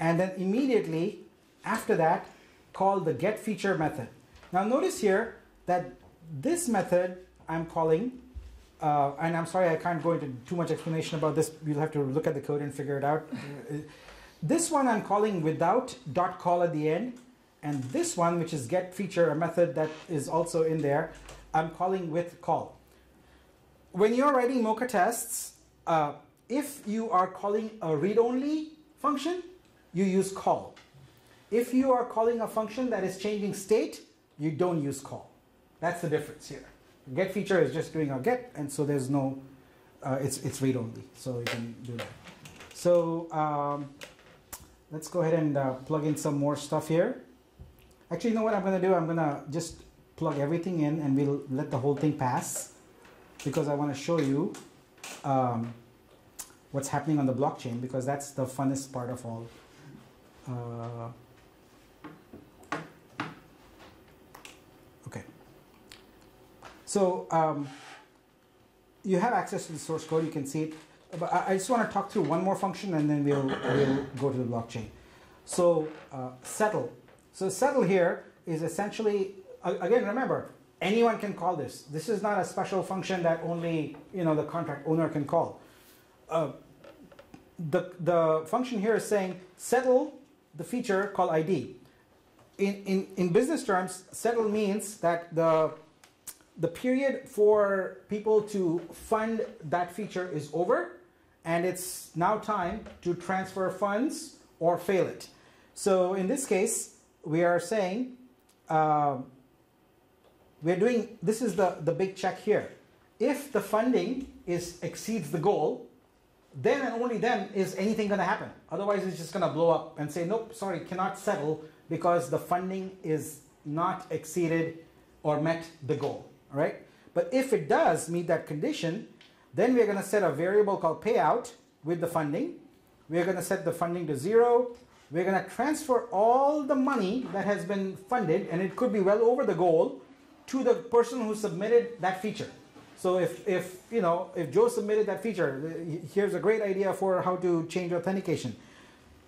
S1: and then immediately after that, call the get feature method. Now notice here that this method I'm calling uh, and I'm sorry I can't go into too much explanation about this. You'll have to look at the code and figure it out. Uh, this one I'm calling without dot call at the end, and this one, which is get feature, a method that is also in there, I'm calling with call. When you're writing Mocha tests, uh, if you are calling a read-only function, you use call. If you are calling a function that is changing state, you don't use call. That's the difference here. Get feature is just doing a get, and so there's no, uh, it's it's read only, so you can do that. So um, let's go ahead and uh, plug in some more stuff here. Actually, you know what I'm gonna do? I'm gonna just plug everything in, and we'll let the whole thing pass, because I want to show you um, what's happening on the blockchain, because that's the funnest part of all. Uh, okay. So um, you have access to the source code, you can see it. But I just want to talk through one more function and then we'll, we'll go to the blockchain. So uh, settle. So settle here is essentially, again, remember, anyone can call this. This is not a special function that only you know the contract owner can call. Uh, the, the function here is saying settle the feature called ID. In, in, in business terms, settle means that the the period for people to fund that feature is over and it's now time to transfer funds or fail it. So in this case, we are saying um, we're doing this is the, the big check here. If the funding is exceeds the goal, then and only then is anything going to happen. Otherwise, it's just going to blow up and say, nope, sorry, cannot settle because the funding is not exceeded or met the goal. Right. But if it does meet that condition, then we're going to set a variable called payout with the funding. We're going to set the funding to zero. We're going to transfer all the money that has been funded, and it could be well over the goal, to the person who submitted that feature. So if, if you know if Joe submitted that feature, uh, here's a great idea for how to change authentication.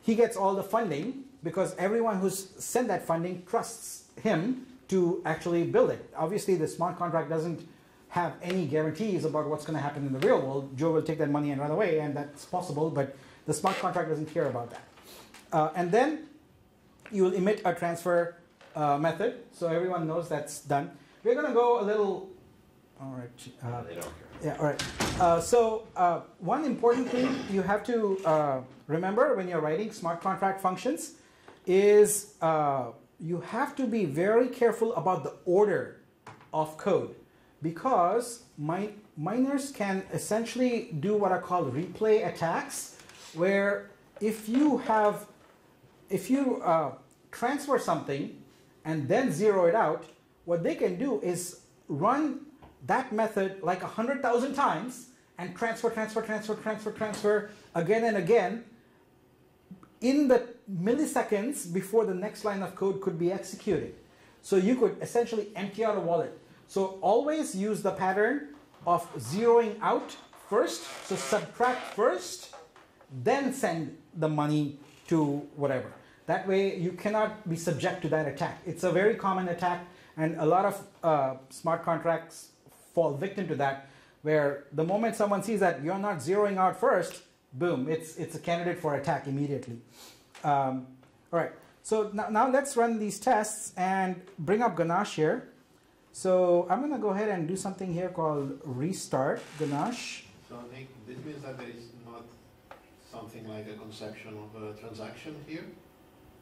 S1: He gets all the funding because everyone who's sent that funding trusts him to actually build it. Obviously, the smart contract doesn't have any guarantees about what's going to happen in the real world. Joe will take that money and run away, and that's possible, but the smart contract doesn't care about that. Uh, and then you will emit a transfer uh, method, so everyone knows that's done. We're going to go a little. All right. Uh,
S6: They don't care.
S1: yeah, all right. Uh, so uh, one important thing you have to uh, remember when you're writing smart contract functions is uh, you have to be very careful about the order of code because mi- miners can essentially do what are called replay attacks where if you have if you uh, transfer something and then zero it out, what they can do is run that method like a hundred thousand times and transfer, transfer, transfer, transfer, transfer again and again in the milliseconds before the next line of code could be executed. So you could essentially empty out a wallet. So always use the pattern of zeroing out first, so subtract first, then send the money to whatever. That way, you cannot be subject to that attack. It's a very common attack, and a lot of uh, smart contracts fall victim to that. Where the moment someone sees that you're not zeroing out first, boom, it's it's a candidate for attack immediately. Um, all right. So now, now let's run these tests and bring up Ganache here. So I'm going to go ahead and do something here called restart Ganache.
S2: So Nik, this means that there is not something like a conception of a transaction here?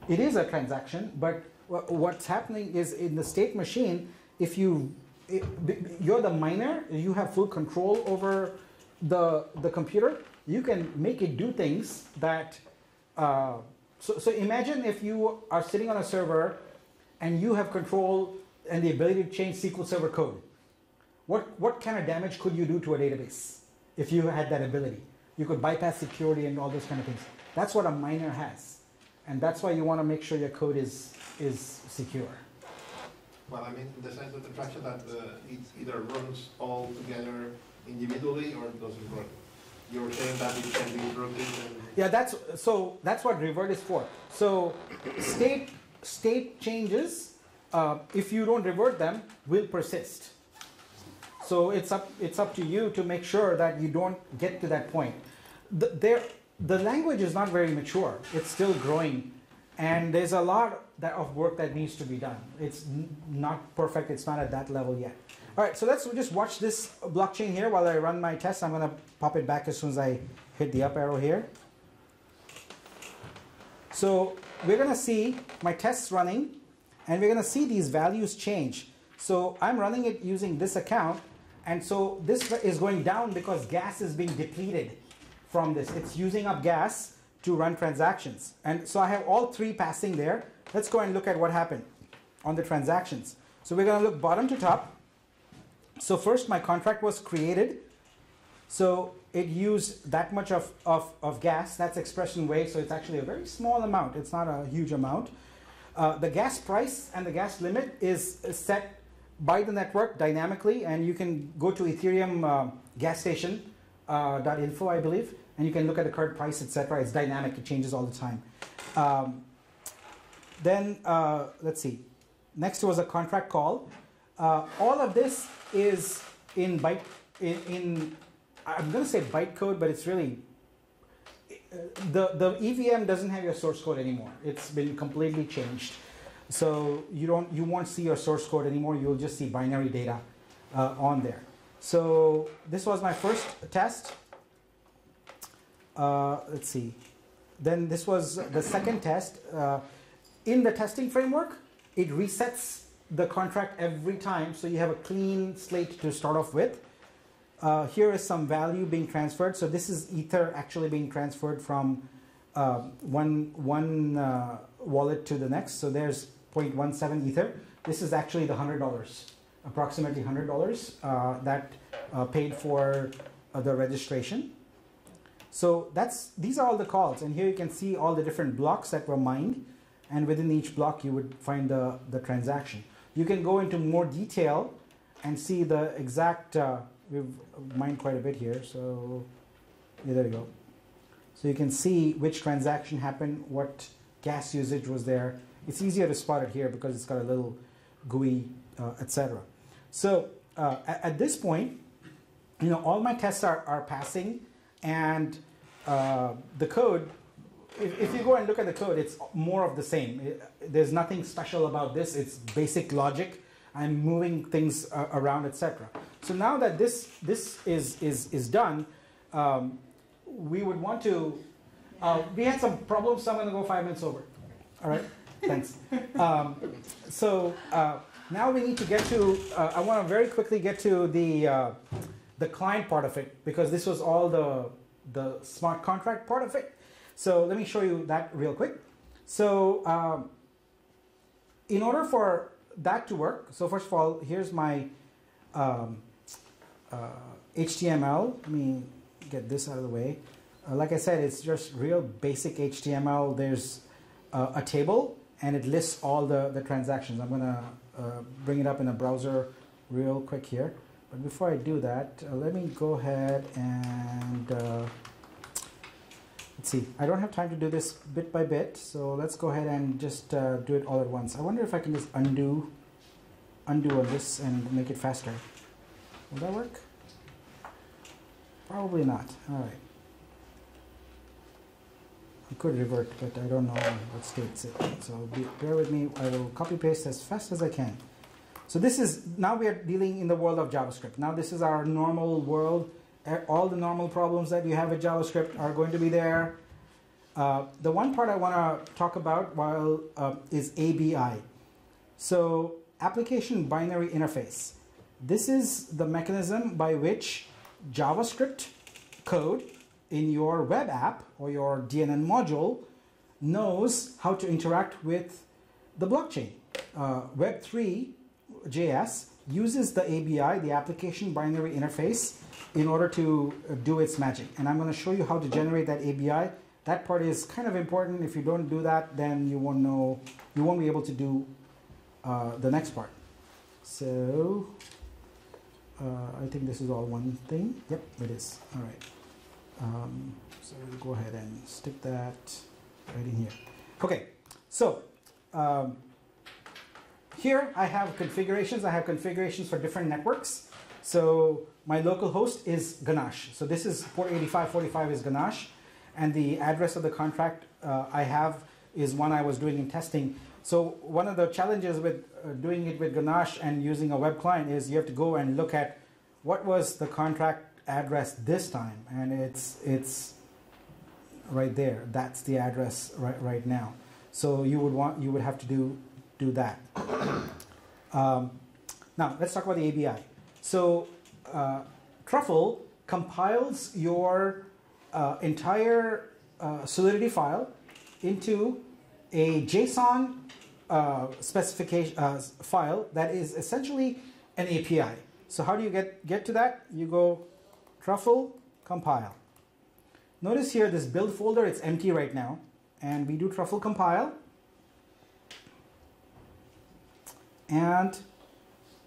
S1: It is a transaction, but what's happening is in the state machine, if you it, you're the miner, you have full control over the the computer. You can make it do things that. Uh, so, so imagine if you are sitting on a server, and you have control and the ability to change SQL Server code. What what kind of damage could you do to a database if you had that ability? You could bypass security and all those kind of things. That's what a miner has and that's why you want to make sure your code is is secure.
S2: Well, I mean, in the sense of the transaction that uh, it either runs all together individually or it doesn't run. You're saying that it can be routed
S1: Yeah, that's so that's what revert is for. So state state changes, uh, if you don't revert them, will persist. So it's up it's up to you to make sure that you don't get to that point. The, there, the language is not very mature. It's still growing, and there's a lot that, of work that needs to be done. It's not perfect. It's not at that level yet. All right, so let's just watch this blockchain here while I run my test. I'm gonna pop it back as soon as I hit the up arrow here. So we're gonna see my tests running, and we're gonna see these values change. So I'm running it using this account, and so this is going down because gas is being depleted from this. It's using up gas to run transactions. And so I have all three passing there. Let's go and look at what happened on the transactions. So we're gonna look bottom to top. So first my contract was created. So it used that much of, of, of gas, that's expression weight, so it's actually a very small amount. It's not a huge amount. Uh, the gas price and the gas limit is is set by the network dynamically, and you can go to Ethereum uh, gas station uh, .info, I believe, and you can look at the current price, etc. It's dynamic; it changes all the time. Um, then uh, let's see. Next was a contract call. Uh, all of this is in byte in, in I'm going to say bytecode, but it's really uh, the the EVM doesn't have your source code anymore. It's been completely changed. So you don't you won't see your source code anymore. You'll just see binary data uh, on there. So this was my first test. Uh, let's see. Then this was the second test. Uh, in the testing framework, it resets the contract every time, so you have a clean slate to start off with. Uh, here is some value being transferred. So this is Ether actually being transferred from uh, one one uh, wallet to the next. So there's 0.17 Ether. This is actually the hundred dollars, approximately hundred dollars uh, that uh, paid for uh, the registration. So that's these are all the calls, and here you can see all the different blocks that were mined, and within each block you would find the the transaction. You can go into more detail and see the exact. Uh, we've mined quite a bit here, so yeah, there you go. So you can see which transaction happened, what gas usage was there. It's easier to spot it here because it's got a little GUI, uh, etc. So uh, at, at this point, you know, all my tests are, are passing, and uh, the code. If, if you go and look at the code, it's more of the same. It- there's nothing special about this. It's basic logic. I'm moving things uh, around, etc. So now that this this is is is done, um, we would want to. Uh, we had some problems, so I'm going to go five minutes over. All right, thanks. Um, so uh, now we need to get to. Uh, I want to very quickly get to the uh, the client part of it because this was all the the smart contract part of it. So let me show you that real quick. So um, in order for that to work, so first of all, here's my um, uh, HTML. Let me get this out of the way. Uh, like I said, it's just real basic HTML. There's uh, a table and it lists all the, the transactions. I'm going to uh, bring it up in a browser real quick here. But before I do that, uh, let me go ahead and uh, let's see. I don't have time to do this bit by bit, so let's go ahead and just uh, do it all at once. I wonder if I can just undo, undo on this and make it faster. Will that work? Probably not. All right. I could revert, but I don't know what states it. So be, bear with me. I will copy paste as fast as I can. So this is now we are dealing in the world of JavaScript. Now this is our normal world. All the normal problems that you have with JavaScript are going to be there. Uh, the one part I want to talk about while uh, is ABI. So application binary interface. This is the mechanism by which JavaScript code in your web app or your DNN module knows how to interact with the blockchain. Uh, Web3 JS uses the ABI, the application binary interface, in order to uh, do its magic. And I'm going to show you how to generate that ABI. That part is kind of important. If you don't do that, then you won't know, you won't be able to do uh, the next part. So uh, I think this is all one thing. Yep, it is. All right. Um, so we'll go ahead and stick that right in here. Okay, so um, here I have configurations. I have configurations for different networks. So my local host is Ganache. So this is port 8545 is Ganache, and the address of the contract uh, I have is one I was doing in testing. So one of the challenges with uh, doing it with Ganache and using a web client is you have to go and look at what was the contract address this time, and it's it's right there. That's the address right right now. So you would want you would have to do do that. Um, now let's talk about the ABI. So uh, Truffle compiles your uh, entire uh, Solidity file into a JSON uh, specification uh, file that is essentially an API. So how do you get get to that? You go Truffle compile. Notice here this build folder it's empty right now, and we do Truffle compile, and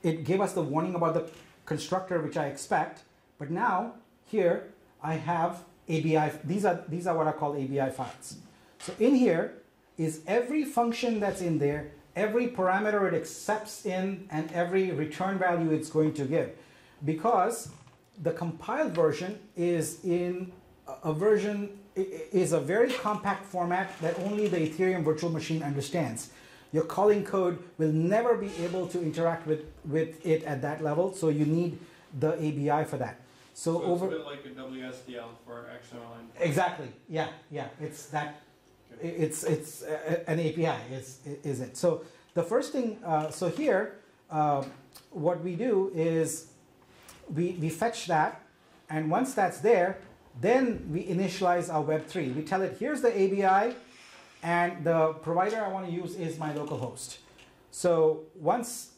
S1: it gave us the warning about the constructor which I expect. But now here I have ABI. These are these are what I call ABI files. So in here is every function that's in there, every parameter it accepts in, and every return value it's going to give. Because the compiled version is in a- version is a very compact format that only the Ethereum virtual machine understands. Your calling code will never be able to interact with, with it at that level, so you need the ABI for that. So,
S4: So
S1: over
S4: it's a bit like a WSDL for XML.
S1: Exactly. Yeah, yeah. It's that. It's it's uh, an API. Is is it? So the first thing. Uh, so here, uh, what we do is we we fetch that, and once that's there, then we initialize our Web three. We tell it here's the ABI, and the provider I want to use is my local host. So once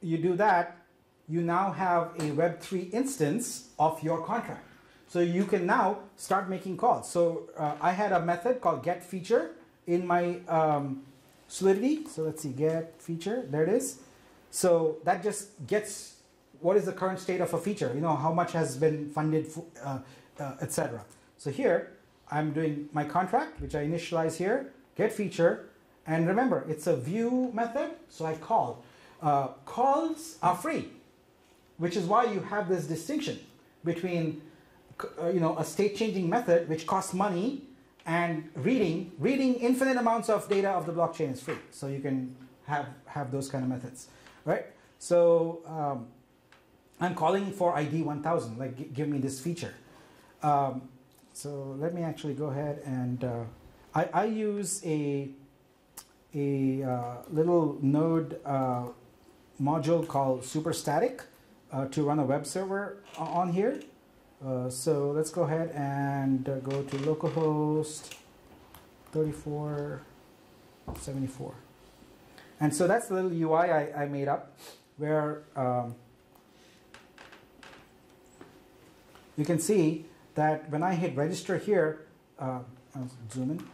S1: you do that, you now have a Web3 instance of your contract. So you can now start making calls. So uh, I had a method called get feature in my um, Solidity. So let's see, get feature, there it is. So that just gets what is the current state of a feature, you know, how much has been funded, uh, uh, etc. So here I'm doing my contract, which I initialize here, get feature, and remember it's a view method, so I call. Uh, calls are free which is why you have this distinction between uh, you know a state changing method which costs money and reading. Reading infinite amounts of data of the blockchain is free so you can have have those kind of methods right? So um, i'm calling for id 1000 like give me this feature. Um, so let me actually go ahead and uh, I, I use a a uh, little node uh, module called superstatic uh, to run a web server on here. Uh, so let's go ahead and go to localhost 3474. And so that's the little UI I, I made up where um, you can see that when I hit register here, uh, zoom in,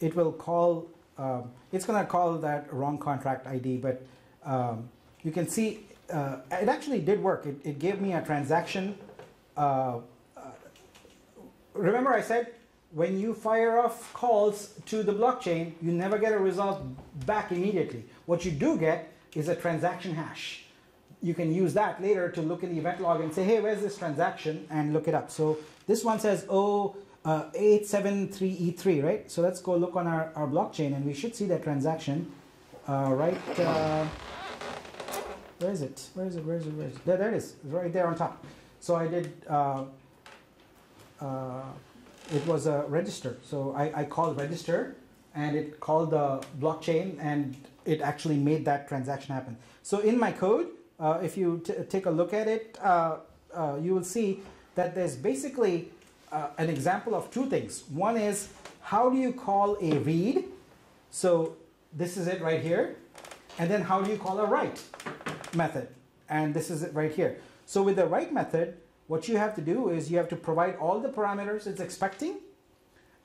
S1: it will call, um, it's going to call that wrong contract ID, but um, you can see uh, it actually did work. It, it gave me a transaction uh, uh, remember I said when you fire off calls to the blockchain, you never get a result back immediately. What you do get is a transaction hash. You can use that later to look in the event log and say, hey, where's this transaction? And look it up. So this one says, oh, uh, 873E3, right? So let's go look on our, our blockchain and we should see that transaction uh, right. Uh, where is it? Where is it? Where is it? Where is it? There, there it is. Right there on top. So I did. Uh, uh, it was a register. So I, I called register, and it called the blockchain, and it actually made that transaction happen. So in my code, uh, if you take a look at it, uh, uh, you will see that there's basically uh, an example of two things. One is how do you call a read? So this is it right here. And then how do you call a write method? And this is it right here. So with the write method, what you have to do is you have to provide all the parameters it's expecting.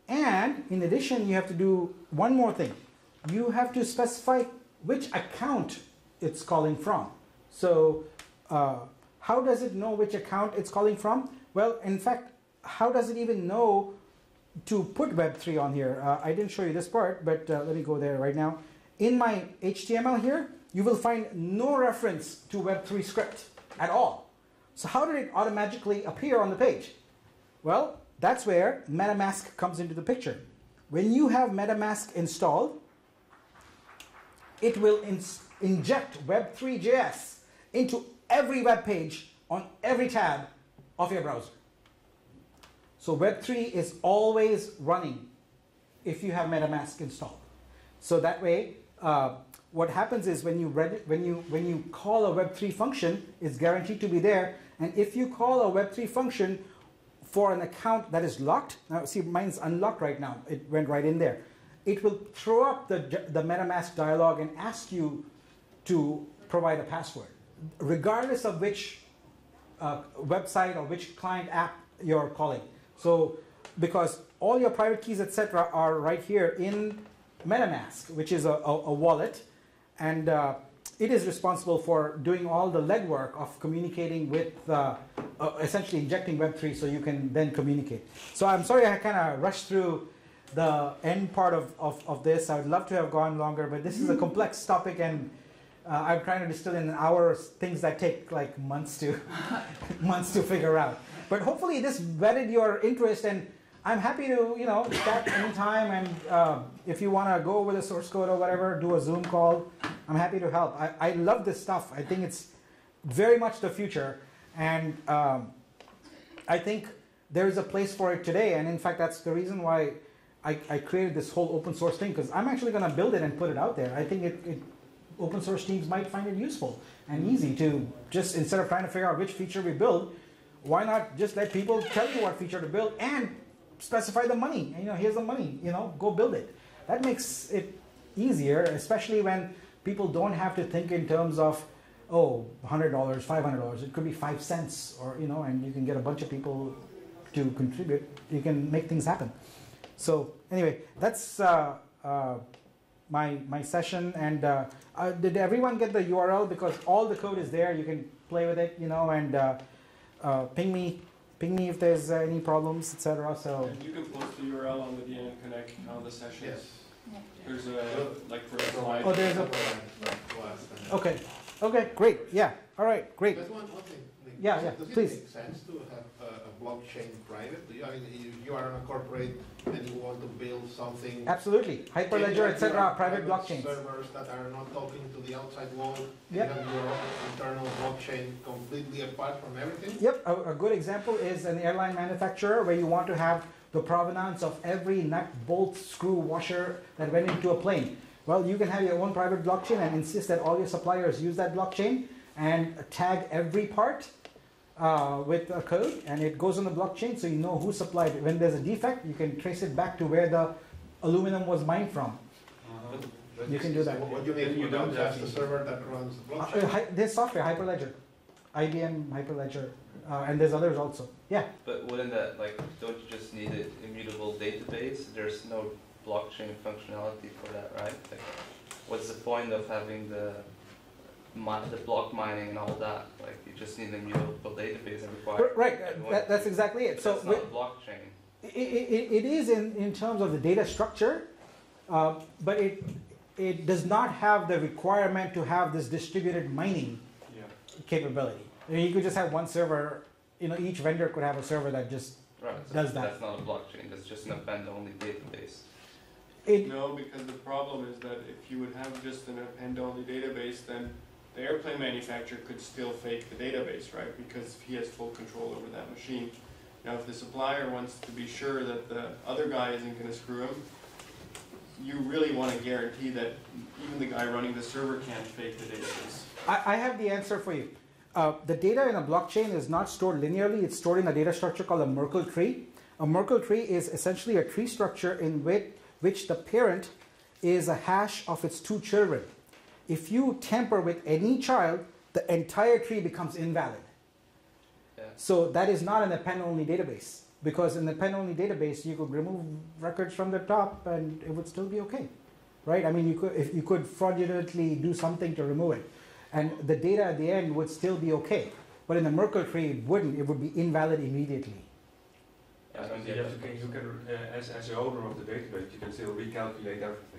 S1: And in addition, you have to do one more thing. You have to specify which account it's calling from. So uh, how does it know which account it's calling from? Well, in fact, how does it even know to put Web3 on here? Uh, I didn't show you this part, but uh, let me go there right now. In my HTML here, you will find no reference to Web3 script at all. So how did it automatically appear on the page? Well, that's where MetaMask comes into the picture. When you have MetaMask installed, it will ins- inject Web3.js into every web page on every tab of your browser. So Web3 is always running if you have MetaMask installed. So that way, uh, what happens is when you, read, when, you, when you call a Web3 function, it's guaranteed to be there. And if you call a Web3 function for an account that is locked, now see mine's unlocked right now, it went right in there. It will throw up the, the MetaMask dialog and ask you to provide a password, regardless of which uh, website or which client app you're calling. So, because all your private keys, etc., are right here in MetaMask, which is a, a, a wallet, and uh, it is responsible for doing all the legwork of communicating with, uh, uh, essentially injecting Web3 so you can then communicate. So I'm sorry I kind of rushed through the end part of, of, of this. I would love to have gone longer, but this is a complex topic and uh, I'm trying to distill in an hour things that take like months to months to figure out. But hopefully this whetted your interest and I'm happy to, you know, chat anytime and uh, if you want to go over the source code or whatever, do a Zoom call. I'm happy to help. I, I love this stuff. I think it's very much the future. And um, I think there is a place for it today. And in fact, that's the reason why I, I created this whole open source thing because I'm actually going to build it and put it out there. I think it, it, open source teams might find it useful and easy to just, instead of trying to figure out which feature we build, why not just let people tell you what feature to build and specify the money? And, you know, here's the money, you know, go build it. That makes it easier, especially when people don't have to think in terms of, oh, $100, $500. It could be five cents or, you know, and you can get a bunch of people to contribute. You can make things happen. So anyway, that's uh, uh, my, my session. And uh, uh, did everyone get the URL? Because all the code is there. You can play with it, you know, and uh, uh, ping me, ping me if there's uh, any problems, etc. So
S4: And you can post the URL on the DNN Connect on the session.
S2: Yes.
S3: Yeah.
S4: There's a, like for a slide.
S1: Oh, there's a- okay, okay, great. Yeah, all right, great.
S2: But one, one thing.
S1: Yeah,
S2: does it-
S1: yeah,
S2: Does it make sense to have a, a blockchain private? Do you, I mean, you, you are in a corporate and you want to build something.
S1: Absolutely, Hyperledger, etc.
S2: your
S1: Private blockchains.
S2: Servers that are not talking to the outside world. You
S1: Yep.
S2: have your own internal blockchain completely apart from everything.
S1: Yep, a, a good example is an airline manufacturer where you want to have the provenance of every nut, bolt, screw, washer that went into a plane. Well, you can have your own private blockchain and insist that all your suppliers use that blockchain and tag every part uh, with a code and it goes on the blockchain so you know who supplied it. When there's a defect, you can trace it back to where the aluminum was mined from.
S7: But
S1: You can do that.
S2: what what you
S7: Then
S2: need
S7: you don't have
S2: just the server that runs the
S1: Uh,
S2: blockchain.
S1: uh, hi- there's software, Hyperledger, IBM Hyperledger, uh, and there's others also. Yeah,
S8: But wouldn't that, like, don't you just need an immutable database? There's no blockchain functionality for that, right? Like, what's the point of having the mi- the block mining and all that? Like, you just need an immutable database and require.
S1: R- right. uh, That, that's exactly it.
S8: but
S1: So
S8: that's
S1: with,
S8: not a blockchain.
S1: it, it, it is in, in terms of the data structure, uh, but it, it does not have the requirement to have this distributed mining
S7: Yeah.
S1: capability. I mean, you could just have one server, you know, each vendor could have a server that just,
S8: Right, so
S1: Does that.
S8: that's not a blockchain, that's just an append-only database.
S1: it,
S4: No, because the problem is that if you would have just an append-only database, then the airplane manufacturer could still fake the database, right? Because he has full control over that machine. Now, if the supplier wants to be sure that the other guy isn't gonna screw him, you really wanna guarantee that even the guy running the server can't fake the database.
S1: I, I have the answer for you. Uh, the data in a blockchain is not stored linearly, it's stored in a data structure called a Merkle tree. A Merkle tree is essentially a tree structure in which, which the parent is a hash of its two children. If you tamper with any child, the entire tree becomes invalid.
S8: Yeah.
S1: So that is not an append-only database because in the append-only database you could remove records from the top and it would still be okay, right? I mean, you could if you could fraudulently do something to remove it, and the data at the end would still be okay. But in the Merkle tree, it wouldn't. It would be invalid immediately.
S8: Yeah,
S7: And
S8: so
S7: you
S8: yeah,
S7: have you can, uh, as, as the owner of the database, you can still recalculate everything.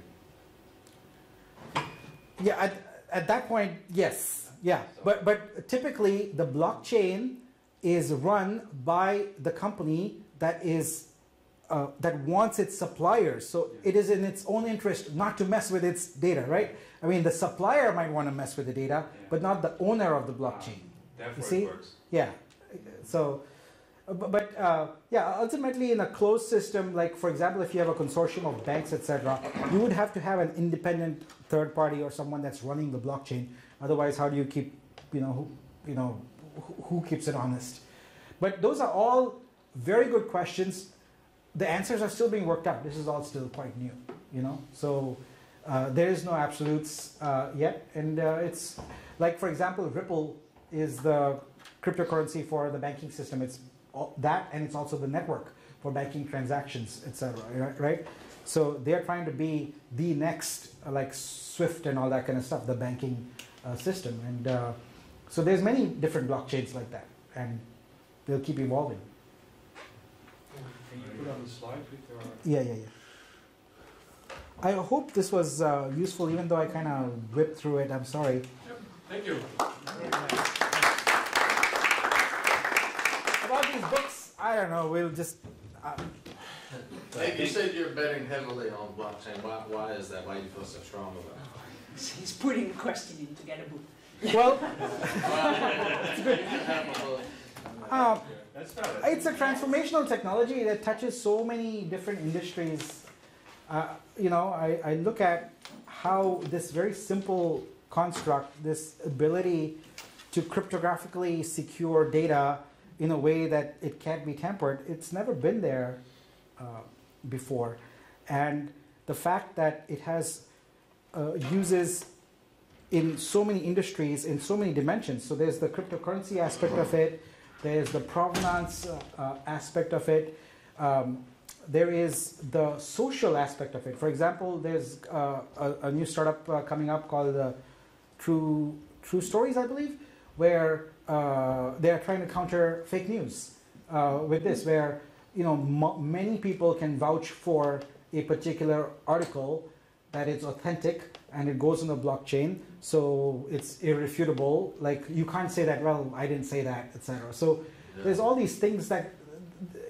S1: Yeah, at, at that point, yes, yeah. But but typically the blockchain is run by the company that is uh, that wants its suppliers. So it is in its own interest not to mess with its data, right? I mean, the supplier might want to mess with the data, but not the owner of the blockchain.
S7: Therefore
S1: see?
S7: it works.
S1: Yeah. So, but uh, yeah, ultimately in a closed system, like for example, if you have a consortium of banks, etc., you would have to have an independent third party or someone that's running the blockchain. Otherwise, how do you keep, you know, who, you know, who, keeps it honest? But those are all very good questions. The answers are still being worked out. This is all still quite new, you know. So uh, there is no absolutes uh, yet, and uh, it's like, for example, Ripple is the cryptocurrency for the banking system. It's that, and it's also the network for banking transactions, etc. Right? So they are trying to be the next, uh, like Swift and all that kind of stuff, the banking uh, system. And uh, so there's many different blockchains like that, and they'll keep evolving.
S7: Can you put on the slide with your...
S1: Yeah, yeah, yeah. I hope this was uh, useful, even though I kind of whipped through it. I'm sorry.
S4: Thank you.
S1: About these books, I don't know. We'll just. Uh,
S6: Hey, you said you're betting heavily on blockchain. Why, why is that? Why do you feel so strong about it?
S9: He's putting a question in to get a book.
S1: well,
S6: Well,
S7: That's valid.
S1: it's a transformational technology that touches so many different industries. Uh, you know, I, I look at how this very simple construct, this ability to cryptographically secure data in a way that it can't be tempered. it's never been there uh, before. And the fact that it has uh, uses in so many industries, in so many dimensions. So there's the cryptocurrency aspect of it, there's the provenance uh, uh, aspect of it, um, there is the social aspect of it. For example, there's uh, a, a new startup uh, coming up called uh, True True Stories, I believe, where uh, they are trying to counter fake news uh, with this, where you know m- many people can vouch for a particular article that is authentic and it goes on the blockchain, so it's irrefutable. Like you can't say that. Well, I didn't say that, etc. So there's all these things that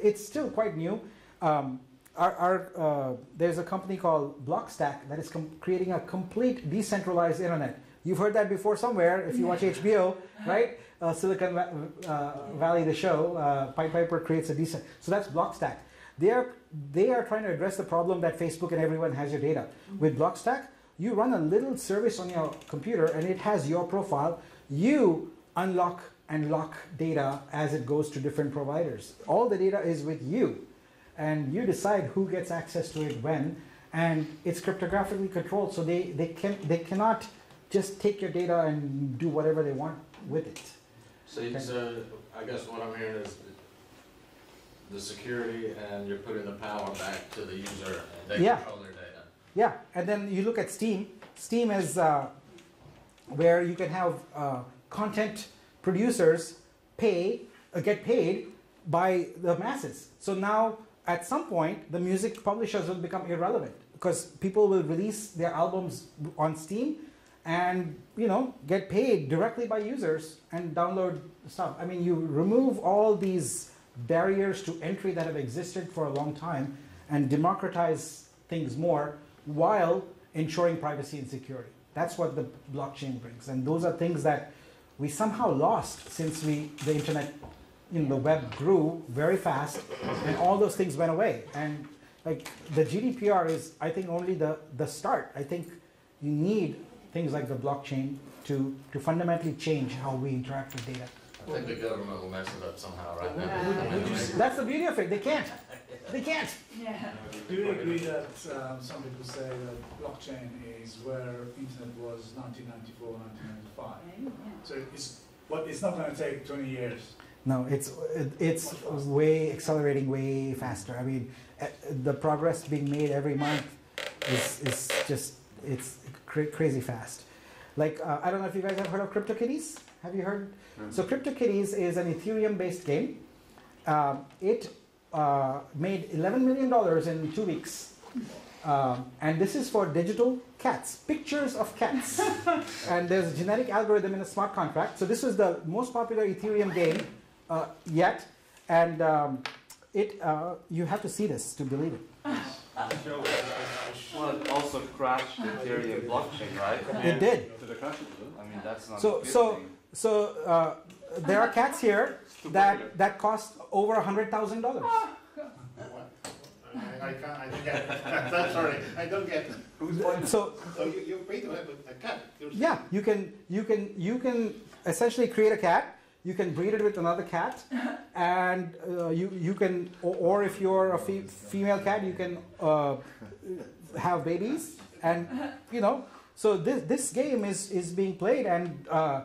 S1: it's still quite new. Um, our, our, uh, there's a company called Blockstack that is com- creating a complete decentralized internet. You've heard that before somewhere if you watch HBO, right? Uh, Silicon uh, Valley, the show, uh, Pied Piper creates a decent. So that's Blockstack. They are they are trying to address the problem that Facebook and everyone has your data. With Blockstack, you run a little service on your computer and it has your profile. You unlock and lock data as it goes to different providers. All the data is with you, and you decide who gets access to it when, and it's cryptographically controlled, so they, they can they cannot just take your data and do whatever they want with it.
S6: So, you- so I guess what I'm hearing is the security and you're putting the power back to the user and they
S1: Yeah.
S6: control their data.
S1: Yeah, and then you look at Steem. Steem is uh, where you can have uh, content producers pay, uh, get paid by the masses. So now at some point, the music publishers will become irrelevant because people will release their albums on Steem and you know get paid directly by users and download stuff. I mean, you remove all these barriers to entry that have existed for a long time and democratize things more while ensuring privacy and security. That's what the blockchain brings, and those are things that we somehow lost since we the internet, you know, the web grew very fast, and all those things went away. And like the GDPR is, I think, only the the start. I think you need things like the blockchain to to fundamentally change how we interact with data.
S6: I think the government will mess it up somehow right
S9: Yeah.
S6: now.
S1: That's the beauty of it. They can't. They can't.
S9: Yeah.
S10: Do you agree that um, some people say that blockchain is where internet was 1994, 1995? So it's, but it's not going to take 20 years.
S1: No, it's it's way accelerating way faster. I mean, eh, the progress being made every month is, is just it's cra- crazy fast. Like uh, I don't know if you guys have heard of CryptoKitties. Have you heard? So CryptoKitties is an Ethereum-based game. Um, it uh, made 11 million dollars in two weeks. Um, and this is for digital cats, pictures of cats. and there's a genetic algorithm in a smart contract. So this was the most popular Ethereum game uh, yet, and um, it uh, you have to see this to believe it.
S7: Show
S5: Well, it also crashed the Ethereum blockchain, right?
S1: It did.
S7: to the crash.
S5: I mean, that's not
S1: So-
S5: a
S1: so-
S5: thing.
S1: So uh, there are cats here that that cost over a hundred thousand dollars.
S2: What? I, I can't, I don't get it. I'm sorry, I don't get it.
S1: So
S2: So you, you pay to have a, a cat? You're
S1: yeah, you can you can you can essentially create a cat. You can breed it with another cat, and uh, you you can or, or if you're a fe- female cat, you can uh, have babies, and you know. So this this game is is being played, and uh,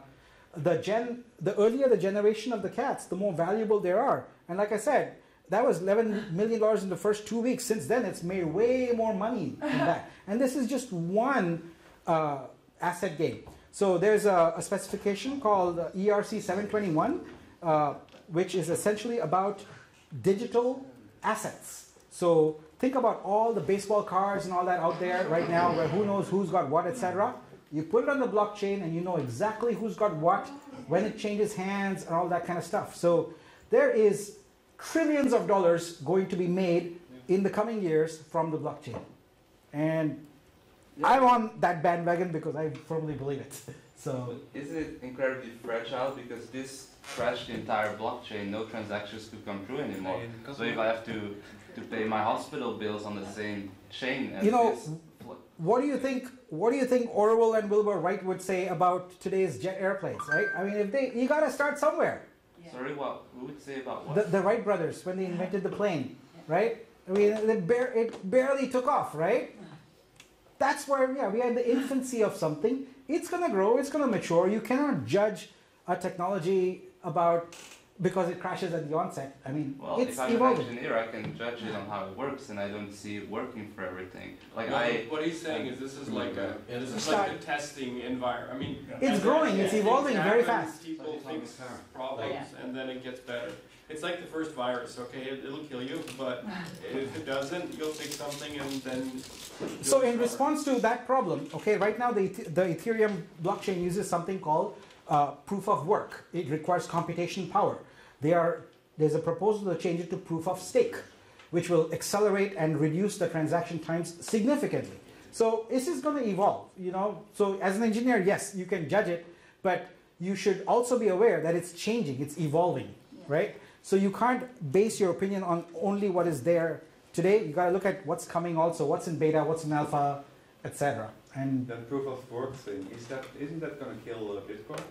S1: the gen the earlier the generation of the cats, the more valuable they are. And like I said, that was eleven million dollars in the first two weeks. Since then, it's made way more money than that. And this is just one uh, asset game. So there's a, a specification called ERC 721, uh, which is essentially about digital assets. So think about all the baseball cards and all that out there right now, where who knows who's got what, etc. You put it on the blockchain, and you know exactly who's got what, when it changes hands, and all that kind of stuff. So there is trillions of dollars going to be made in the coming years from the blockchain, and I'm on that bandwagon because I firmly believe it. So
S8: But isn't it incredibly fragile because this crashed the entire blockchain? No transactions could come through anymore. So if I have to to pay my hospital bills on the same chain as
S1: You know,
S8: this,
S1: what do you think? What do you think Orville and Wilbur Wright would say about today's jet airplanes? Right? I mean, if they, you got to start somewhere.
S9: Yeah.
S8: sorry, what who would say about what?
S1: The, the Wright brothers when they invented the plane, right? I mean, it, bar- it barely took off, right? That's where yeah, we are in the infancy of something. It's gonna grow. It's gonna mature. You cannot judge a technology about because it crashes at the onset. I mean,
S8: well,
S1: it's
S8: if I'm
S1: evolving.
S8: an engineer, I can judge it on how it works, and I don't see it working for everything. Like
S4: Well,
S8: I,
S4: what he's saying is this is like a,
S6: Yeah,
S4: this
S6: this
S4: is like a testing environment. I mean.
S1: It's growing, it's
S4: things
S1: evolving very fast.
S4: People
S7: It's like
S4: fix problems
S9: Yeah.
S4: and then it gets better. It's like the first virus, okay, it, it'll kill you, but if it doesn't, you'll fix something and then.
S1: So in
S4: recover.
S1: response to that problem, okay, right now the, the Ethereum blockchain uses something called uh, proof of work. It requires computation power. They are, there's a proposal to change it to proof of stake, which will accelerate and reduce the transaction times significantly. So this is going to evolve, you know. So as an engineer, yes, you can judge it, but you should also be aware that it's changing, it's evolving, right? So you can't base your opinion on only what is there today. You got to look at what's coming also, what's in beta, what's in alpha, etc. And
S7: That proof of work thing, is that, isn't that gonna kill uh, Bitcoin?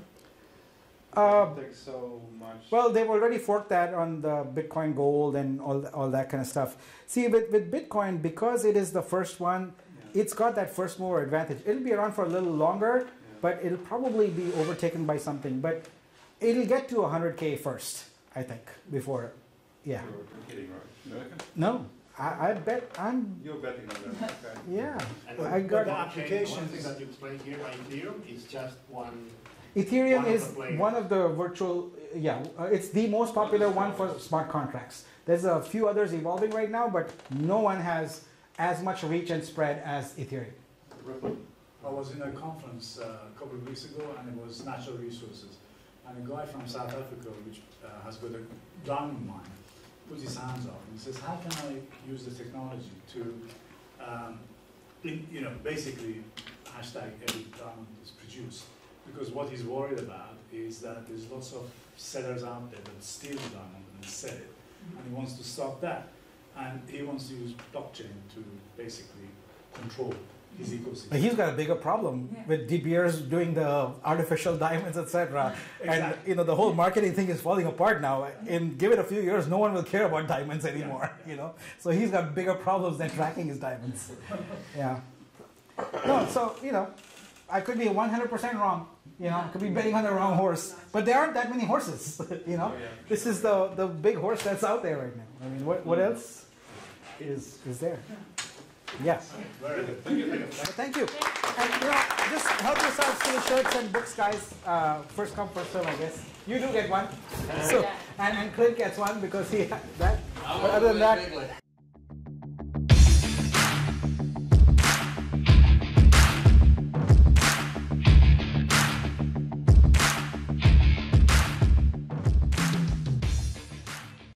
S1: uh,
S7: so much.
S1: well, they've already forked that on the Bitcoin Gold and all all that kind of stuff. See, with with Bitcoin, because it is the first one,
S7: Yeah.
S1: it's got that first mover advantage. It'll be around for a little longer,
S7: Yeah.
S1: but it'll probably be overtaken by something. But it'll get to 100k first, I think, before. Yeah.
S7: Kidding, right?
S1: No, I, I bet I'm.
S7: You're betting on that, okay.
S1: Yeah.
S2: And
S1: I
S2: the
S1: got-
S2: blockchain,
S10: applications-
S2: One thing that you explained here by Ethereum is just one
S1: Ethereum
S10: One of
S1: is
S10: the players.
S1: one of the virtual, yeah, uh, it's the most popular one for smart contracts. There's a few others evolving right now, but no one has as much reach and spread as Ethereum.
S10: I was in a conference uh, a couple of weeks ago, and it was natural resources. And a guy from South Africa, which uh, has got a diamond mine, put his hands up and says, "How can I use the technology to, um, in, you know, basically hashtag every diamond is produced?" Because what he's worried about is that there's lots of sellers out there that steal the diamond and sell it, and he wants to stop that. And he wants to use blockchain to basically control his ecosystem.
S1: But he's got a bigger problem
S9: Yeah.
S1: with De Beers doing the artificial diamonds, etc. And you know the whole marketing thing is falling apart now. In give it a few years, no one will care about diamonds anymore. You know, so he's got bigger problems than tracking his diamonds. Yeah. No, so you know, I could be 100% wrong. You know, I could be betting on the wrong horse. But there aren't that many horses. You know,
S7: Oh, yeah.
S1: this is the the big horse that's out there right now. I mean, what what hmm. else is is there? Yes.
S10: Very good.
S1: Well, thank you. And you know, just help yourselves to the shirts and books, guys. Uh, first come, first serve, I guess. You do get one. So, and, and Clint gets one because he had that. But other than that-
S6: do it bigly.